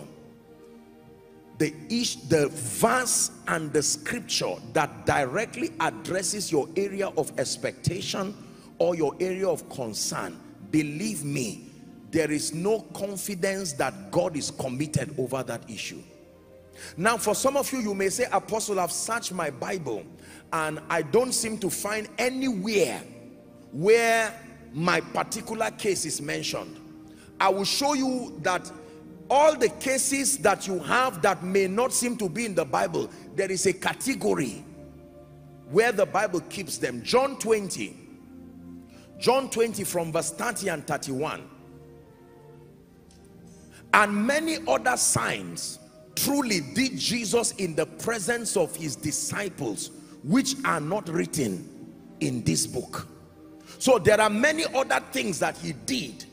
the the verse and the scripture that directly addresses your area of expectation or your area of concern believe me there is no confidence that God is committed over that issue. Now for some of you you may say apostle I've searched my Bible and I don't seem to find anywhere where my particular case is mentioned. I will show you that all the cases that you have that may not seem to be in the Bible there is a category where the Bible keeps them. John 20 John 20 from verse 30 and 31 and many other signs truly did Jesus in the presence of his disciples which are not written in this book. So there are many other things that he did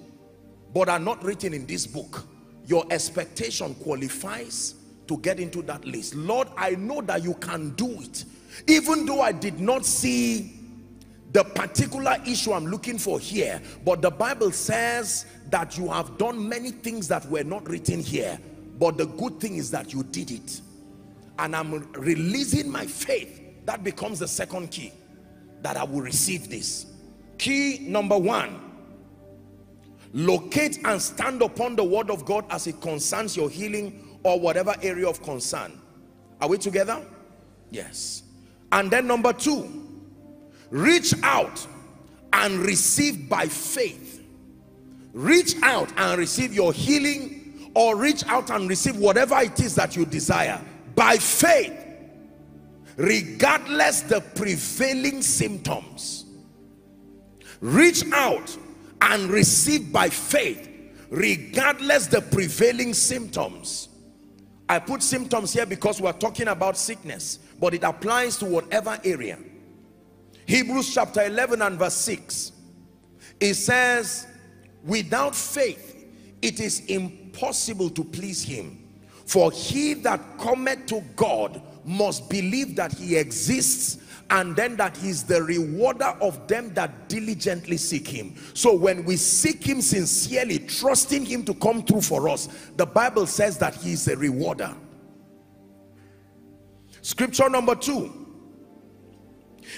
but are not written in this book your expectation qualifies to get into that list. Lord i know that you can do it. Even though i did not see the particular issue i'm looking for here but the bible says that you have done many things that were not written here. But the good thing is that you did it. And i'm releasing my faith. That becomes the second key that i will receive this. Key number one locate and stand upon the word of God as it concerns your healing or whatever area of concern. Are we together? Yes. And then number two reach out and receive by faith. Reach out and receive your healing or reach out and receive whatever it is that you desire by faith regardless the prevailing symptoms. Reach out and receive by faith regardless the prevailing symptoms. I put symptoms here because we're talking about sickness but it applies to whatever area. Hebrews chapter 11 and verse 6 it says without faith it is impossible to please him. For he that cometh to God must believe that he exists and then that he's the rewarder of them that diligently seek him. So when we seek him sincerely trusting him to come through for us the bible says that he is a rewarder. Scripture number two.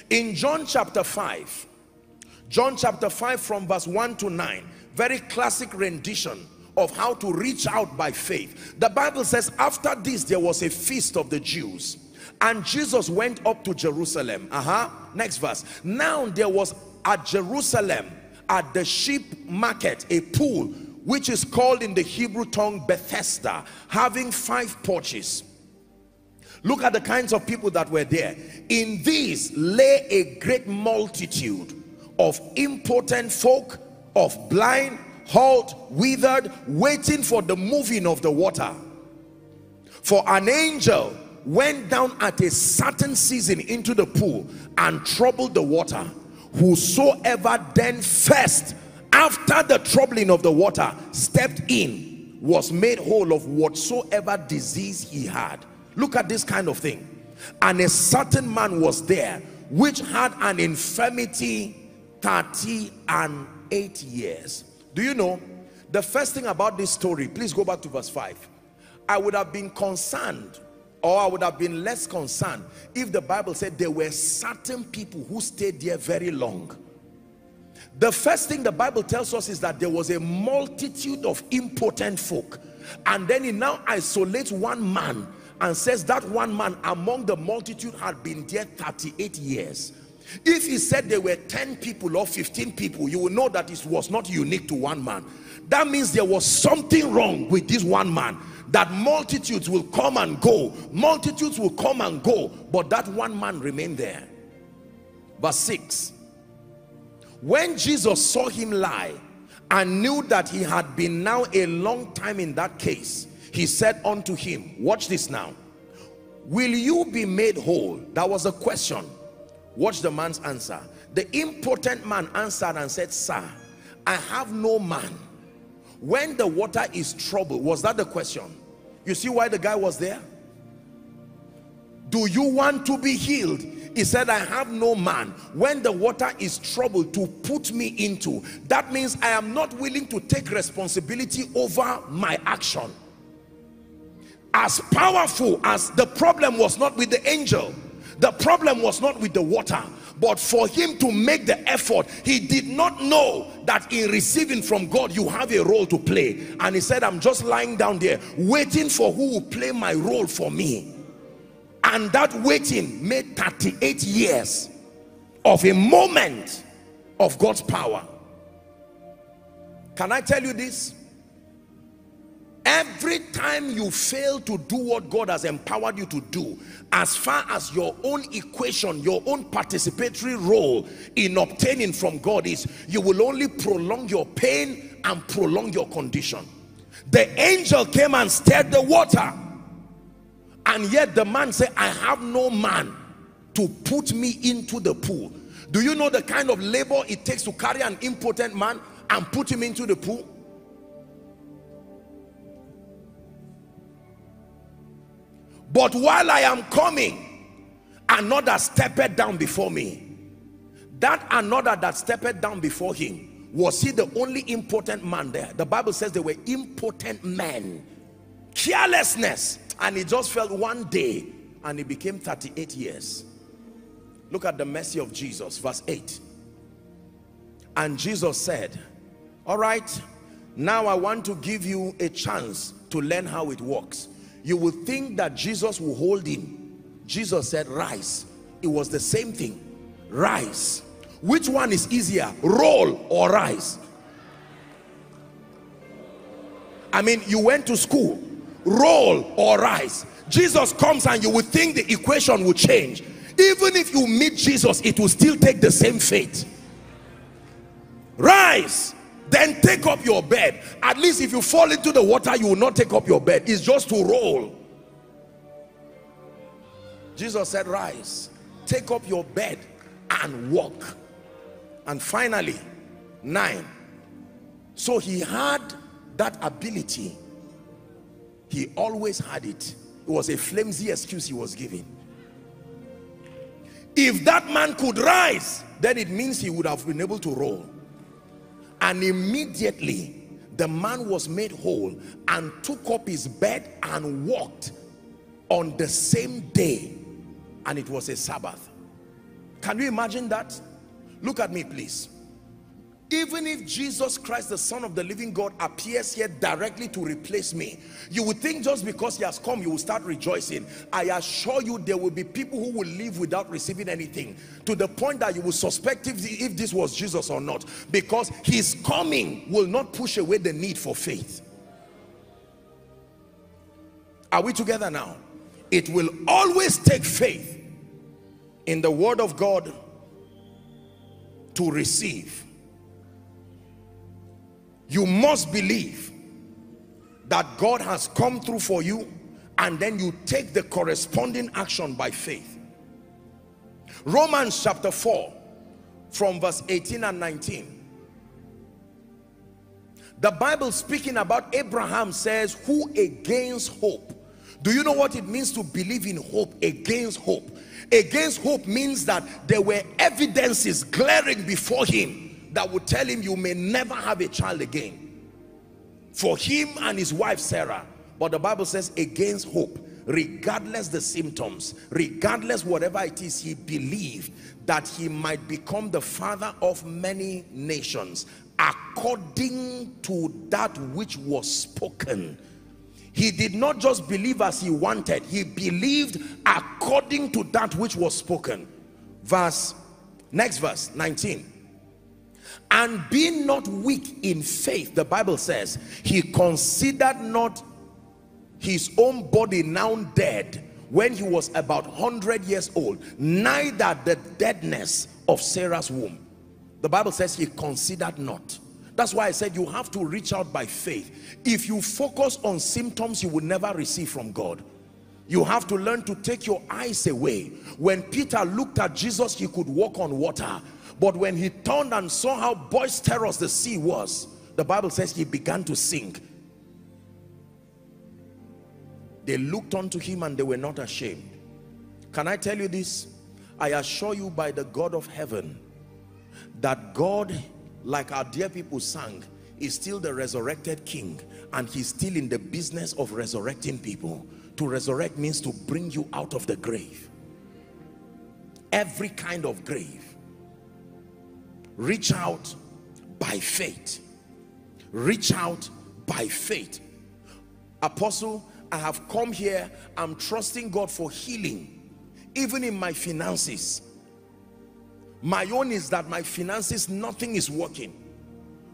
In john chapter 5 john chapter 5 from verse 1 to 9 very classic rendition of how to reach out by faith. The bible says after this there was a feast of the jews and Jesus went up to Jerusalem. Uh-huh. Next verse. Now there was at Jerusalem at the sheep market a pool which is called in the Hebrew tongue Bethesda having five porches. Look at the kinds of people that were there. In these lay a great multitude of impotent folk of blind halt withered waiting for the moving of the water. For an angel went down at a certain season into the pool and troubled the water. Whosoever then first after the troubling of the water stepped in was made whole of whatsoever disease he had. Look at this kind of thing. And a certain man was there which had an infirmity 30 and 8 years. Do you know the first thing about this story please go back to verse 5 I would have been concerned or I would have been less concerned if the Bible said there were certain people who stayed there very long. The first thing the Bible tells us is that there was a multitude of impotent folk. And then he now isolates one man and says that one man among the multitude had been there 38 years. If he said there were 10 people or 15 people, you will know that it was not unique to one man. That means there was something wrong with this one man that multitudes will come and go. Multitudes will come and go but that one man remained there. Verse 6 when Jesus saw him lie and knew that he had been now a long time in that case he said unto him watch this now. Will you be made whole? That was a question. Watch the man's answer. The impotent man answered and said sir I have no man. When the water is troubled was that the question you see why the guy was there? Do you want to be healed? he said I have no man when the water is troubled to put me into that means I am not willing to take responsibility over my action as powerful as the problem was not with the angel the problem was not with the water but for him to make the effort he did not know that in receiving from God you have a role to play. And he said I'm just lying down there waiting for who will play my role for me. And that waiting made 38 years of a moment of God's power. Can I tell you this Every time you fail to do what God has empowered you to do, as far as your own equation, your own participatory role in obtaining from God is, you will only prolong your pain and prolong your condition. The angel came and stirred the water. And yet the man said, I have no man to put me into the pool. Do you know the kind of labor it takes to carry an impotent man and put him into the pool? But while I am coming, another stepped down before me. That another that stepped down before him, was he the only important man there? The Bible says they were important men. Carelessness. And he just felt one day and he became 38 years. Look at the mercy of Jesus, verse 8. And Jesus said, all right, now I want to give you a chance to learn how it works you will think that Jesus will hold him. Jesus said, rise. It was the same thing. Rise. Which one is easier, roll or rise? I mean, you went to school, roll or rise. Jesus comes and you will think the equation will change. Even if you meet Jesus, it will still take the same fate. Rise then take up your bed. At least if you fall into the water you will not take up your bed. It's just to roll. Jesus said rise take up your bed and walk. And finally nine. So he had that ability. He always had it. It was a flimsy excuse he was giving. If that man could rise then it means he would have been able to roll and immediately the man was made whole and took up his bed and walked on the same day. And it was a Sabbath. Can you imagine that? Look at me please even if Jesus Christ, the Son of the living God, appears here directly to replace me, you would think just because he has come, you will start rejoicing. I assure you, there will be people who will live without receiving anything to the point that you will suspect if, if this was Jesus or not, because his coming will not push away the need for faith. Are we together now? It will always take faith in the word of God to receive you must believe that God has come through for you and then you take the corresponding action by faith. Romans chapter 4 from verse 18 and 19 the Bible speaking about Abraham says who against hope? Do you know what it means to believe in hope? Against hope. Against hope means that there were evidences glaring before him that would tell him you may never have a child again. For him and his wife Sarah. But the Bible says against hope regardless the symptoms regardless whatever it is he believed that he might become the father of many nations according to that which was spoken. He did not just believe as he wanted. He believed according to that which was spoken. Verse next verse 19 and being not weak in faith the bible says he considered not his own body now dead when he was about 100 years old neither the deadness of sarah's womb. The bible says he considered not. That's why i said you have to reach out by faith. If you focus on symptoms you will never receive from god. You have to learn to take your eyes away. When peter looked at jesus he could walk on water but when he turned and saw how boisterous the sea was, the Bible says he began to sink. They looked unto him and they were not ashamed. Can I tell you this? I assure you by the God of heaven that God, like our dear people sang, is still the resurrected king and he's still in the business of resurrecting people. To resurrect means to bring you out of the grave. Every kind of grave. Reach out by faith. Reach out by faith. Apostle, I have come here. I'm trusting God for healing, even in my finances. My own is that my finances, nothing is working.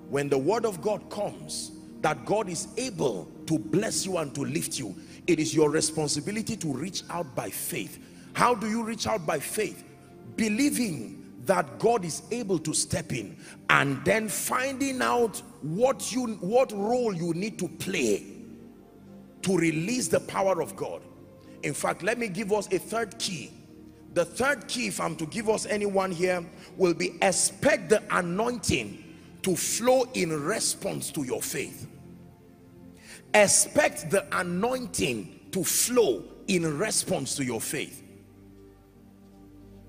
When the word of God comes, that God is able to bless you and to lift you, it is your responsibility to reach out by faith. How do you reach out by faith? Believing that God is able to step in and then finding out what you what role you need to play to release the power of God. In fact, let me give us a third key. The third key, if I'm to give us anyone here, will be expect the anointing to flow in response to your faith. Expect the anointing to flow in response to your faith.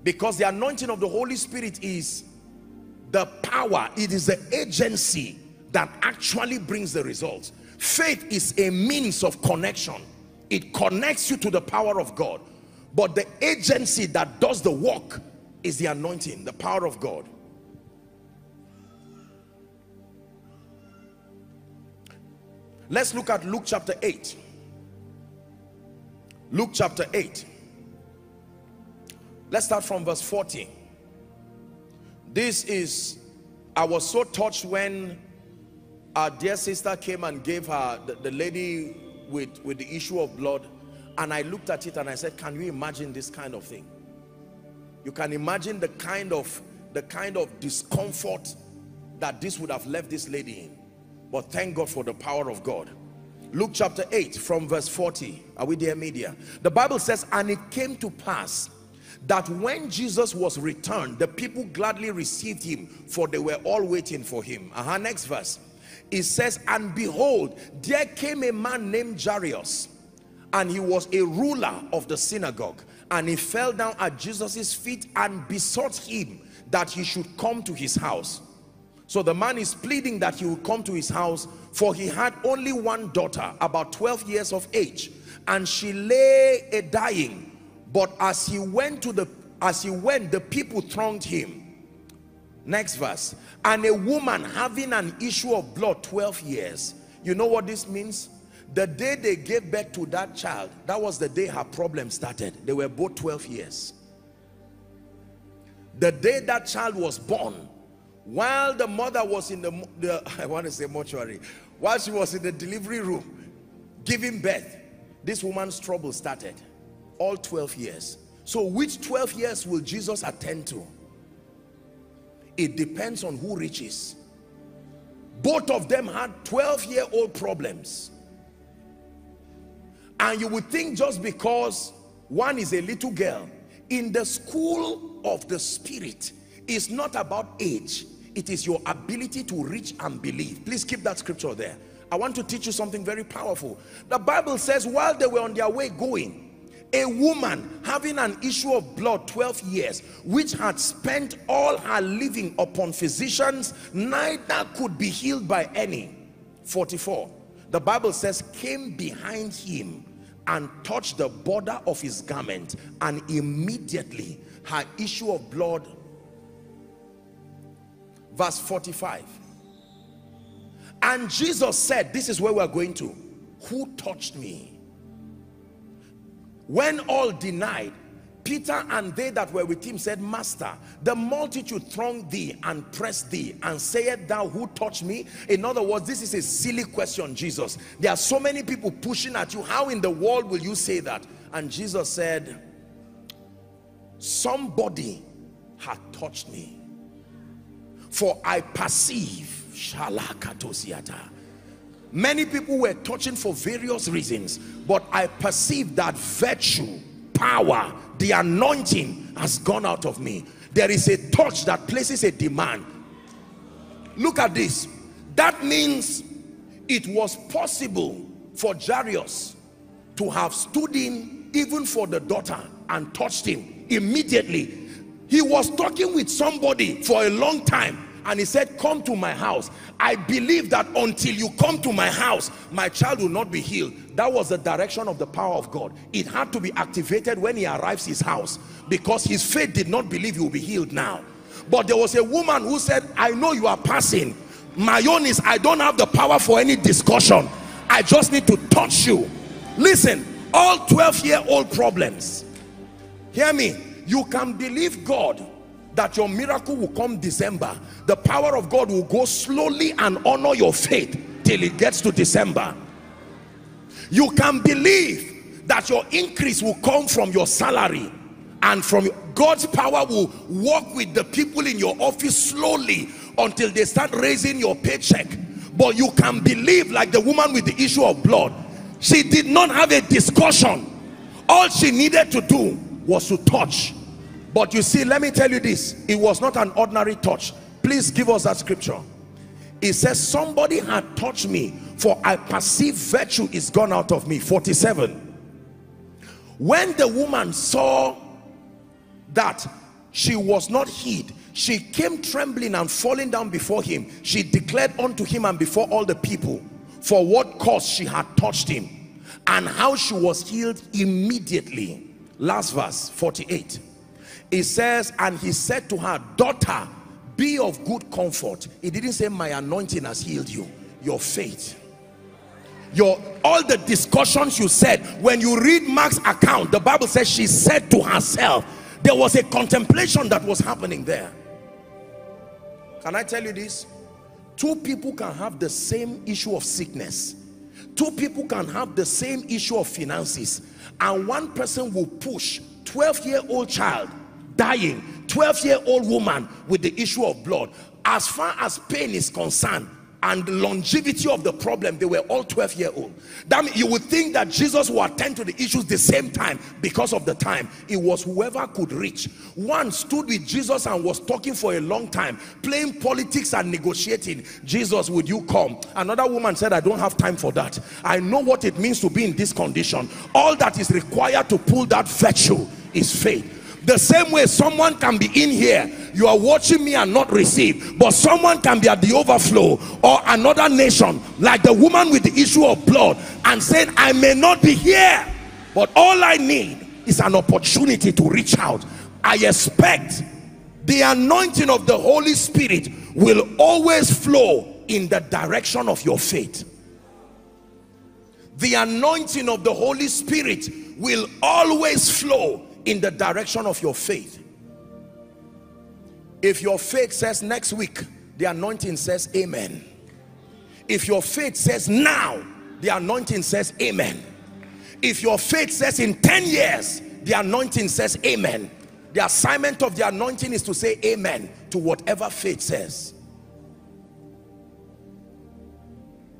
Because the anointing of the Holy Spirit is the power, it is the agency that actually brings the results. Faith is a means of connection. It connects you to the power of God. But the agency that does the work is the anointing, the power of God. Let's look at Luke chapter 8. Luke chapter 8. Let's start from verse 40. This is, I was so touched when our dear sister came and gave her, the, the lady with, with the issue of blood, and I looked at it and I said, can you imagine this kind of thing? You can imagine the kind of, the kind of discomfort that this would have left this lady in. But thank God for the power of God. Luke chapter 8 from verse 40. Are we there, media? The Bible says, And it came to pass that when Jesus was returned, the people gladly received him, for they were all waiting for him. Uh -huh, next verse. It says, And behold, there came a man named Jairus, and he was a ruler of the synagogue. And he fell down at Jesus' feet and besought him that he should come to his house. So the man is pleading that he would come to his house for he had only one daughter about 12 years of age and she lay a dying but as he went to the as he went the people thronged him. Next verse. And a woman having an issue of blood 12 years. You know what this means? The day they gave birth to that child that was the day her problem started. They were both 12 years. The day that child was born while the mother was in the, the I want to say mortuary, while she was in the delivery room giving birth, this woman's trouble started. All 12 years. So which 12 years will Jesus attend to? It depends on who reaches. Both of them had 12 year old problems. And you would think just because one is a little girl, in the school of the spirit, is not about age it is your ability to reach and believe please keep that scripture there i want to teach you something very powerful the bible says while they were on their way going a woman having an issue of blood 12 years which had spent all her living upon physicians neither could be healed by any. 44 the bible says came behind him and touched the border of his garment and immediately her issue of blood. Verse 45 and jesus said this is where we're going to who touched me when all denied peter and they that were with him said master the multitude thronged thee and pressed thee and sayest thou who touched me in other words this is a silly question jesus. There are so many people pushing at you. How in the world will you say that? And jesus said somebody had touched me for I perceive many people were touching for various reasons but I perceive that virtue power the anointing has gone out of me. There is a touch that places a demand. Look at this. That means it was possible for Jairus to have stood in even for the daughter and touched him immediately. He was talking with somebody for a long time and he said, come to my house. I believe that until you come to my house, my child will not be healed. That was the direction of the power of God. It had to be activated when he arrives his house because his faith did not believe he will be healed now. But there was a woman who said, I know you are passing. My own is I don't have the power for any discussion. I just need to touch you. Listen, all 12 year old problems. Hear me. You can believe God that your miracle will come December. The power of God will go slowly and honor your faith till it gets to December. You can believe that your increase will come from your salary and from God's power will work with the people in your office slowly until they start raising your paycheck but you can believe like the woman with the issue of blood she did not have a discussion all she needed to do was to touch but you see let me tell you this. It was not an ordinary touch. Please give us that scripture. It says somebody had touched me for I perceive virtue is gone out of me. 47 when the woman saw that she was not hid she came trembling and falling down before him. She declared unto him and before all the people for what cause she had touched him and how she was healed immediately. Last verse 48 it says and he said to her daughter be of good comfort he didn't say my anointing has healed you. Your faith. Your all the discussions you said when you read mark's account the bible says she said to herself there was a contemplation that was happening there. Can I tell you this? Two people can have the same issue of sickness. Two people can have the same issue of finances. And one person will push 12 year old child dying. 12 year old woman with the issue of blood. As far as pain is concerned and longevity of the problem they were all 12 year old that you would think that jesus will attend to the issues the same time because of the time. It was whoever could reach. One stood with jesus and was talking for a long time playing politics and negotiating. Jesus would you come? Another woman said i don't have time for that. I know what it means to be in this condition. All that is required to pull that virtue is faith the same way someone can be in here you are watching me and not receive. But someone can be at the overflow or another nation like the woman with the issue of blood and saying i may not be here but all i need is an opportunity to reach out. I expect the anointing of the holy spirit will always flow in the direction of your faith. The anointing of the holy spirit will always flow in the direction of your faith. If your faith says next week the anointing says amen. If your faith says now the anointing says amen. If your faith says in 10 years the anointing says amen. The assignment of the anointing is to say amen to whatever faith says.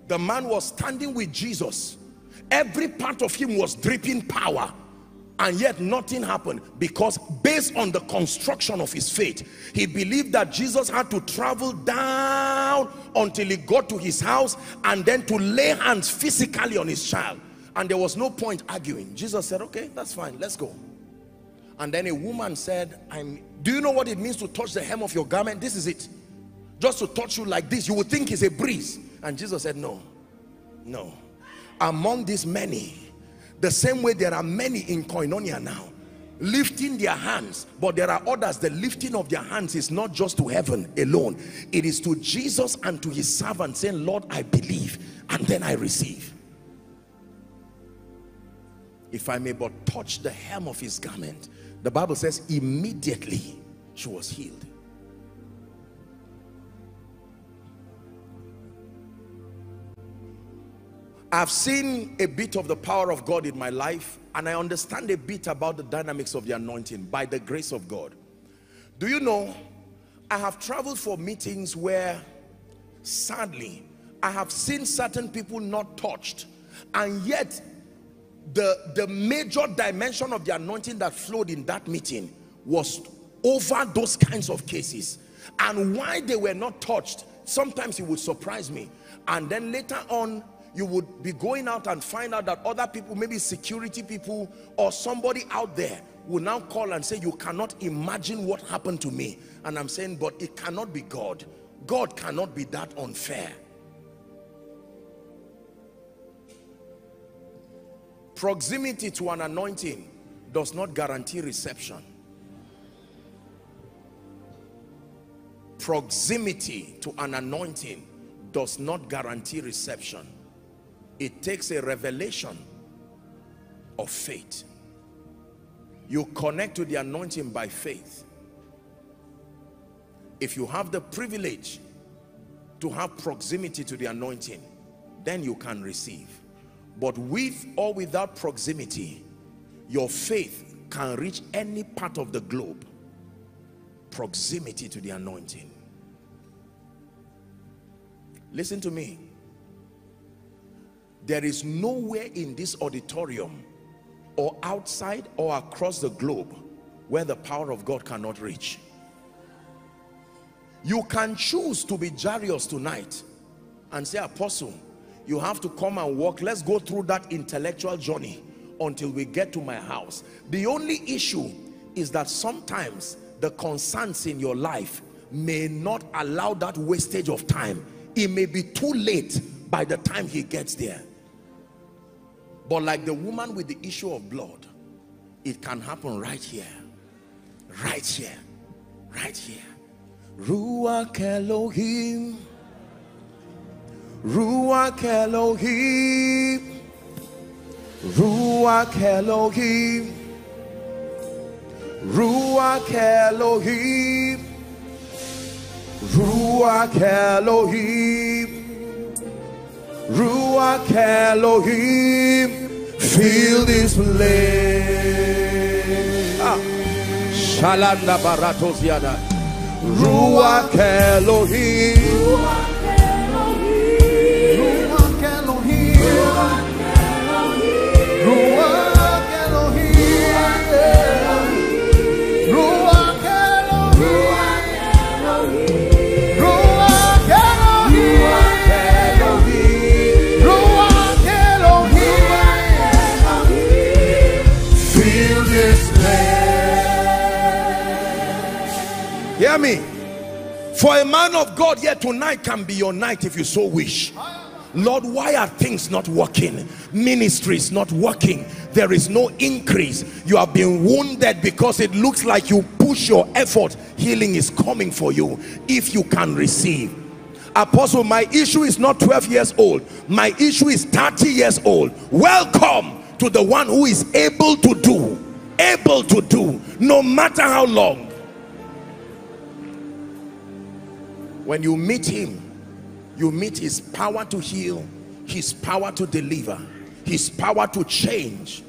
The man was standing with Jesus. Every part of him was dripping power and yet nothing happened because based on the construction of his faith he believed that Jesus had to travel down until he got to his house and then to lay hands physically on his child. And there was no point arguing. Jesus said okay that's fine let's go. And then a woman said I'm do you know what it means to touch the hem of your garment? This is it. Just to touch you like this you would think it's a breeze. And Jesus said no no. Among these many the same way there are many in koinonia now lifting their hands. But there are others the lifting of their hands is not just to heaven alone. It is to jesus and to his servant saying lord i believe and then i receive. If i may but touch the hem of his garment the bible says immediately she was healed I've seen a bit of the power of God in my life and I understand a bit about the dynamics of the anointing by the grace of God. Do you know, I have traveled for meetings where sadly, I have seen certain people not touched and yet the, the major dimension of the anointing that flowed in that meeting was over those kinds of cases. And why they were not touched, sometimes it would surprise me. And then later on, you would be going out and find out that other people, maybe security people or somebody out there will now call and say, you cannot imagine what happened to me. And I'm saying, but it cannot be God. God cannot be that unfair. Proximity to an anointing does not guarantee reception. Proximity to an anointing does not guarantee reception. It takes a revelation of faith. You connect to the anointing by faith. If you have the privilege to have proximity to the anointing, then you can receive. But with or without proximity, your faith can reach any part of the globe. Proximity to the anointing. Listen to me. There is nowhere in this auditorium or outside or across the globe where the power of God cannot reach. You can choose to be Jairus tonight and say, Apostle, you have to come and walk. Let's go through that intellectual journey until we get to my house. The only issue is that sometimes the concerns in your life may not allow that wastage of time. It may be too late by the time he gets there but like the woman with the issue of blood it can happen right here. Right here. Right here. Ruach Elohim. Ruach Elohim. Ruach Elohim. Ruach Elohim. Ruach Elohim Ruach Elohim Fill this place. Ah. Shalanda Baratos Yada Ruach Elohim. Ruach Hear For a man of God here tonight can be your night if you so wish. Lord, why are things not working? Ministries not working. There is no increase. You have been wounded because it looks like you push your effort. Healing is coming for you if you can receive. Apostle, my issue is not 12 years old. My issue is 30 years old. Welcome to the one who is able to do. Able to do. No matter how long. When you meet him, you meet his power to heal, his power to deliver, his power to change.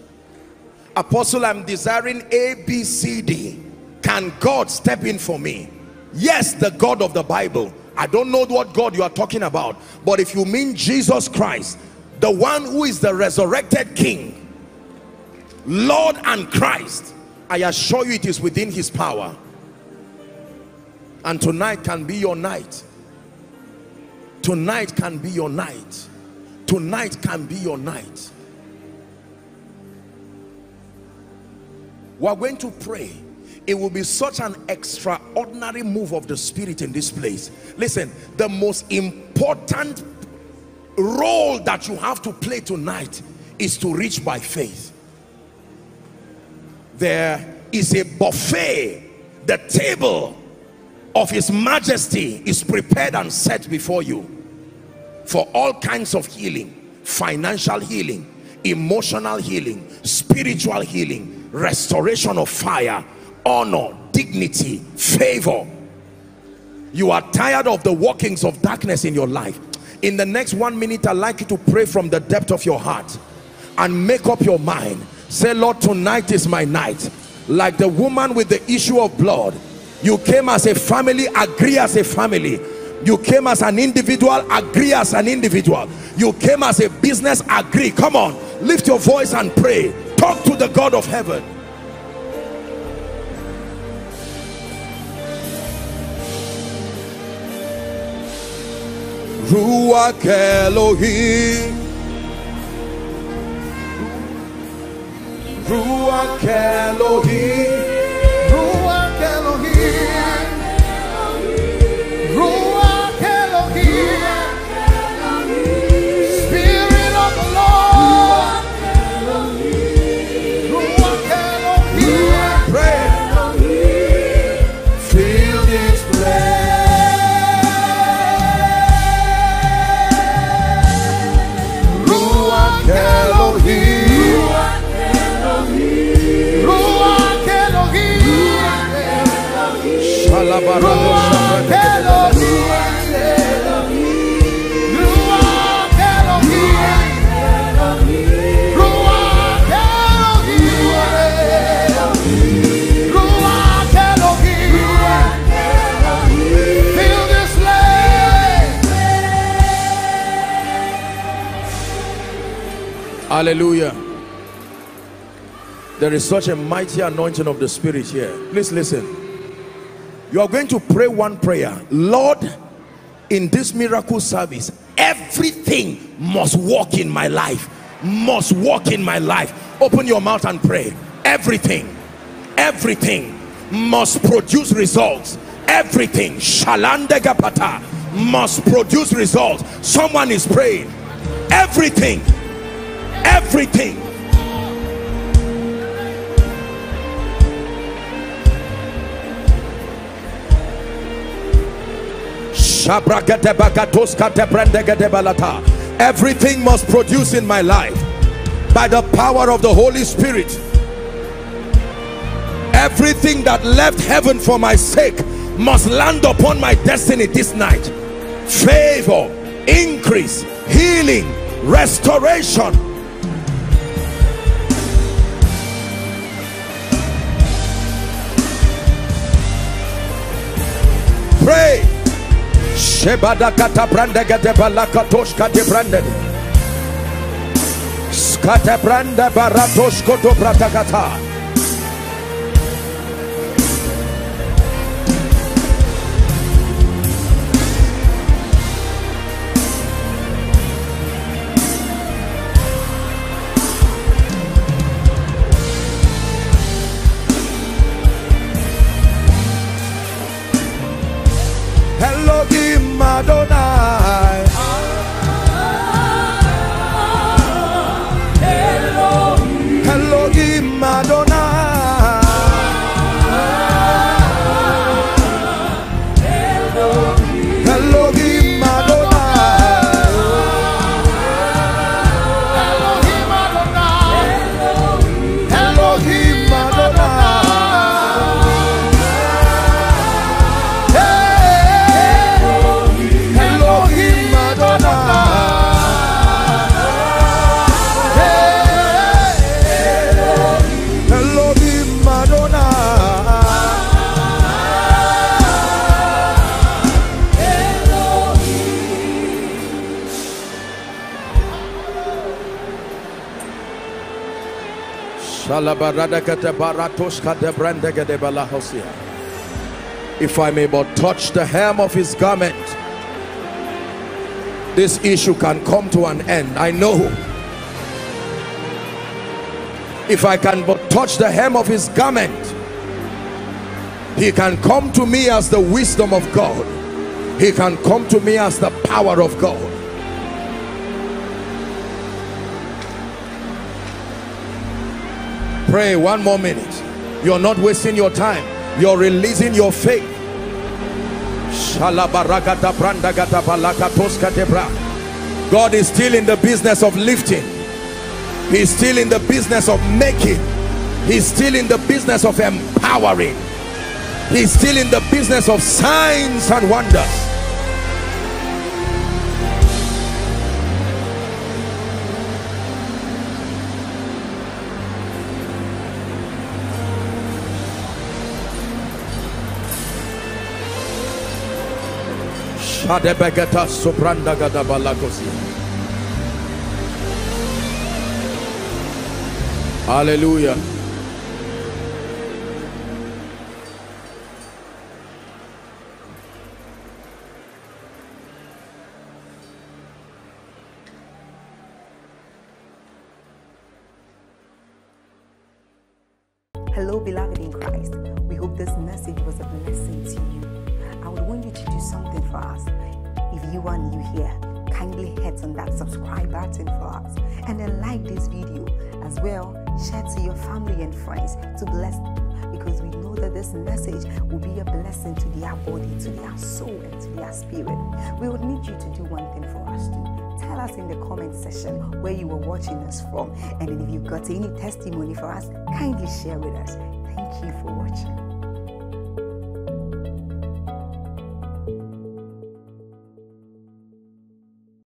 Apostle, I'm desiring A, B, C, D. Can God step in for me? Yes, the God of the Bible. I don't know what God you are talking about. But if you mean Jesus Christ, the one who is the resurrected King, Lord and Christ, I assure you it is within his power. And tonight can be your night Tonight can be your night. Tonight can be your night. We're going to pray. It will be such an extraordinary move of the spirit in this place. Listen, the most important role that you have to play tonight is to reach by faith. There is a buffet, the table of his majesty is prepared and set before you for all kinds of healing financial healing emotional healing spiritual healing restoration of fire honor dignity favor. You are tired of the workings of darkness in your life. In the next one minute i'd like you to pray from the depth of your heart and make up your mind. Say lord tonight is my night. Like the woman with the issue of blood you came as a family agree as a family. You came as an individual agree as an individual. You came as a business agree. Come on lift your voice and pray. Talk to the god of heaven. Ruach Elohim. Ruach Elohim. There is such a mighty anointing of the Spirit here. Please listen. You are going to pray one prayer. Lord, in this miracle service, everything must walk in my life. Must walk in my life. Open your mouth and pray. Everything, everything must produce results. Everything, shalandegapata, must produce results. Someone is praying. Everything everything everything must produce in my life by the power of the Holy Spirit. Everything that left heaven for my sake must land upon my destiny this night. Favor increase healing restoration Shebada kata brande gede balaka tosh kate brande. Skate brande baratosh koto bratakata If I may but touch the hem of his garment, this issue can come to an end. I know. If I can but touch the hem of his garment, he can come to me as the wisdom of God. He can come to me as the power of God. Pray one more minute. You're not wasting your time. You're releasing your faith. God is still in the business of lifting. He's still in the business of making. He's still in the business of empowering. He's still in the business of signs and wonders. Shadebegeta sopranda gadabalakosi. Hallelujah.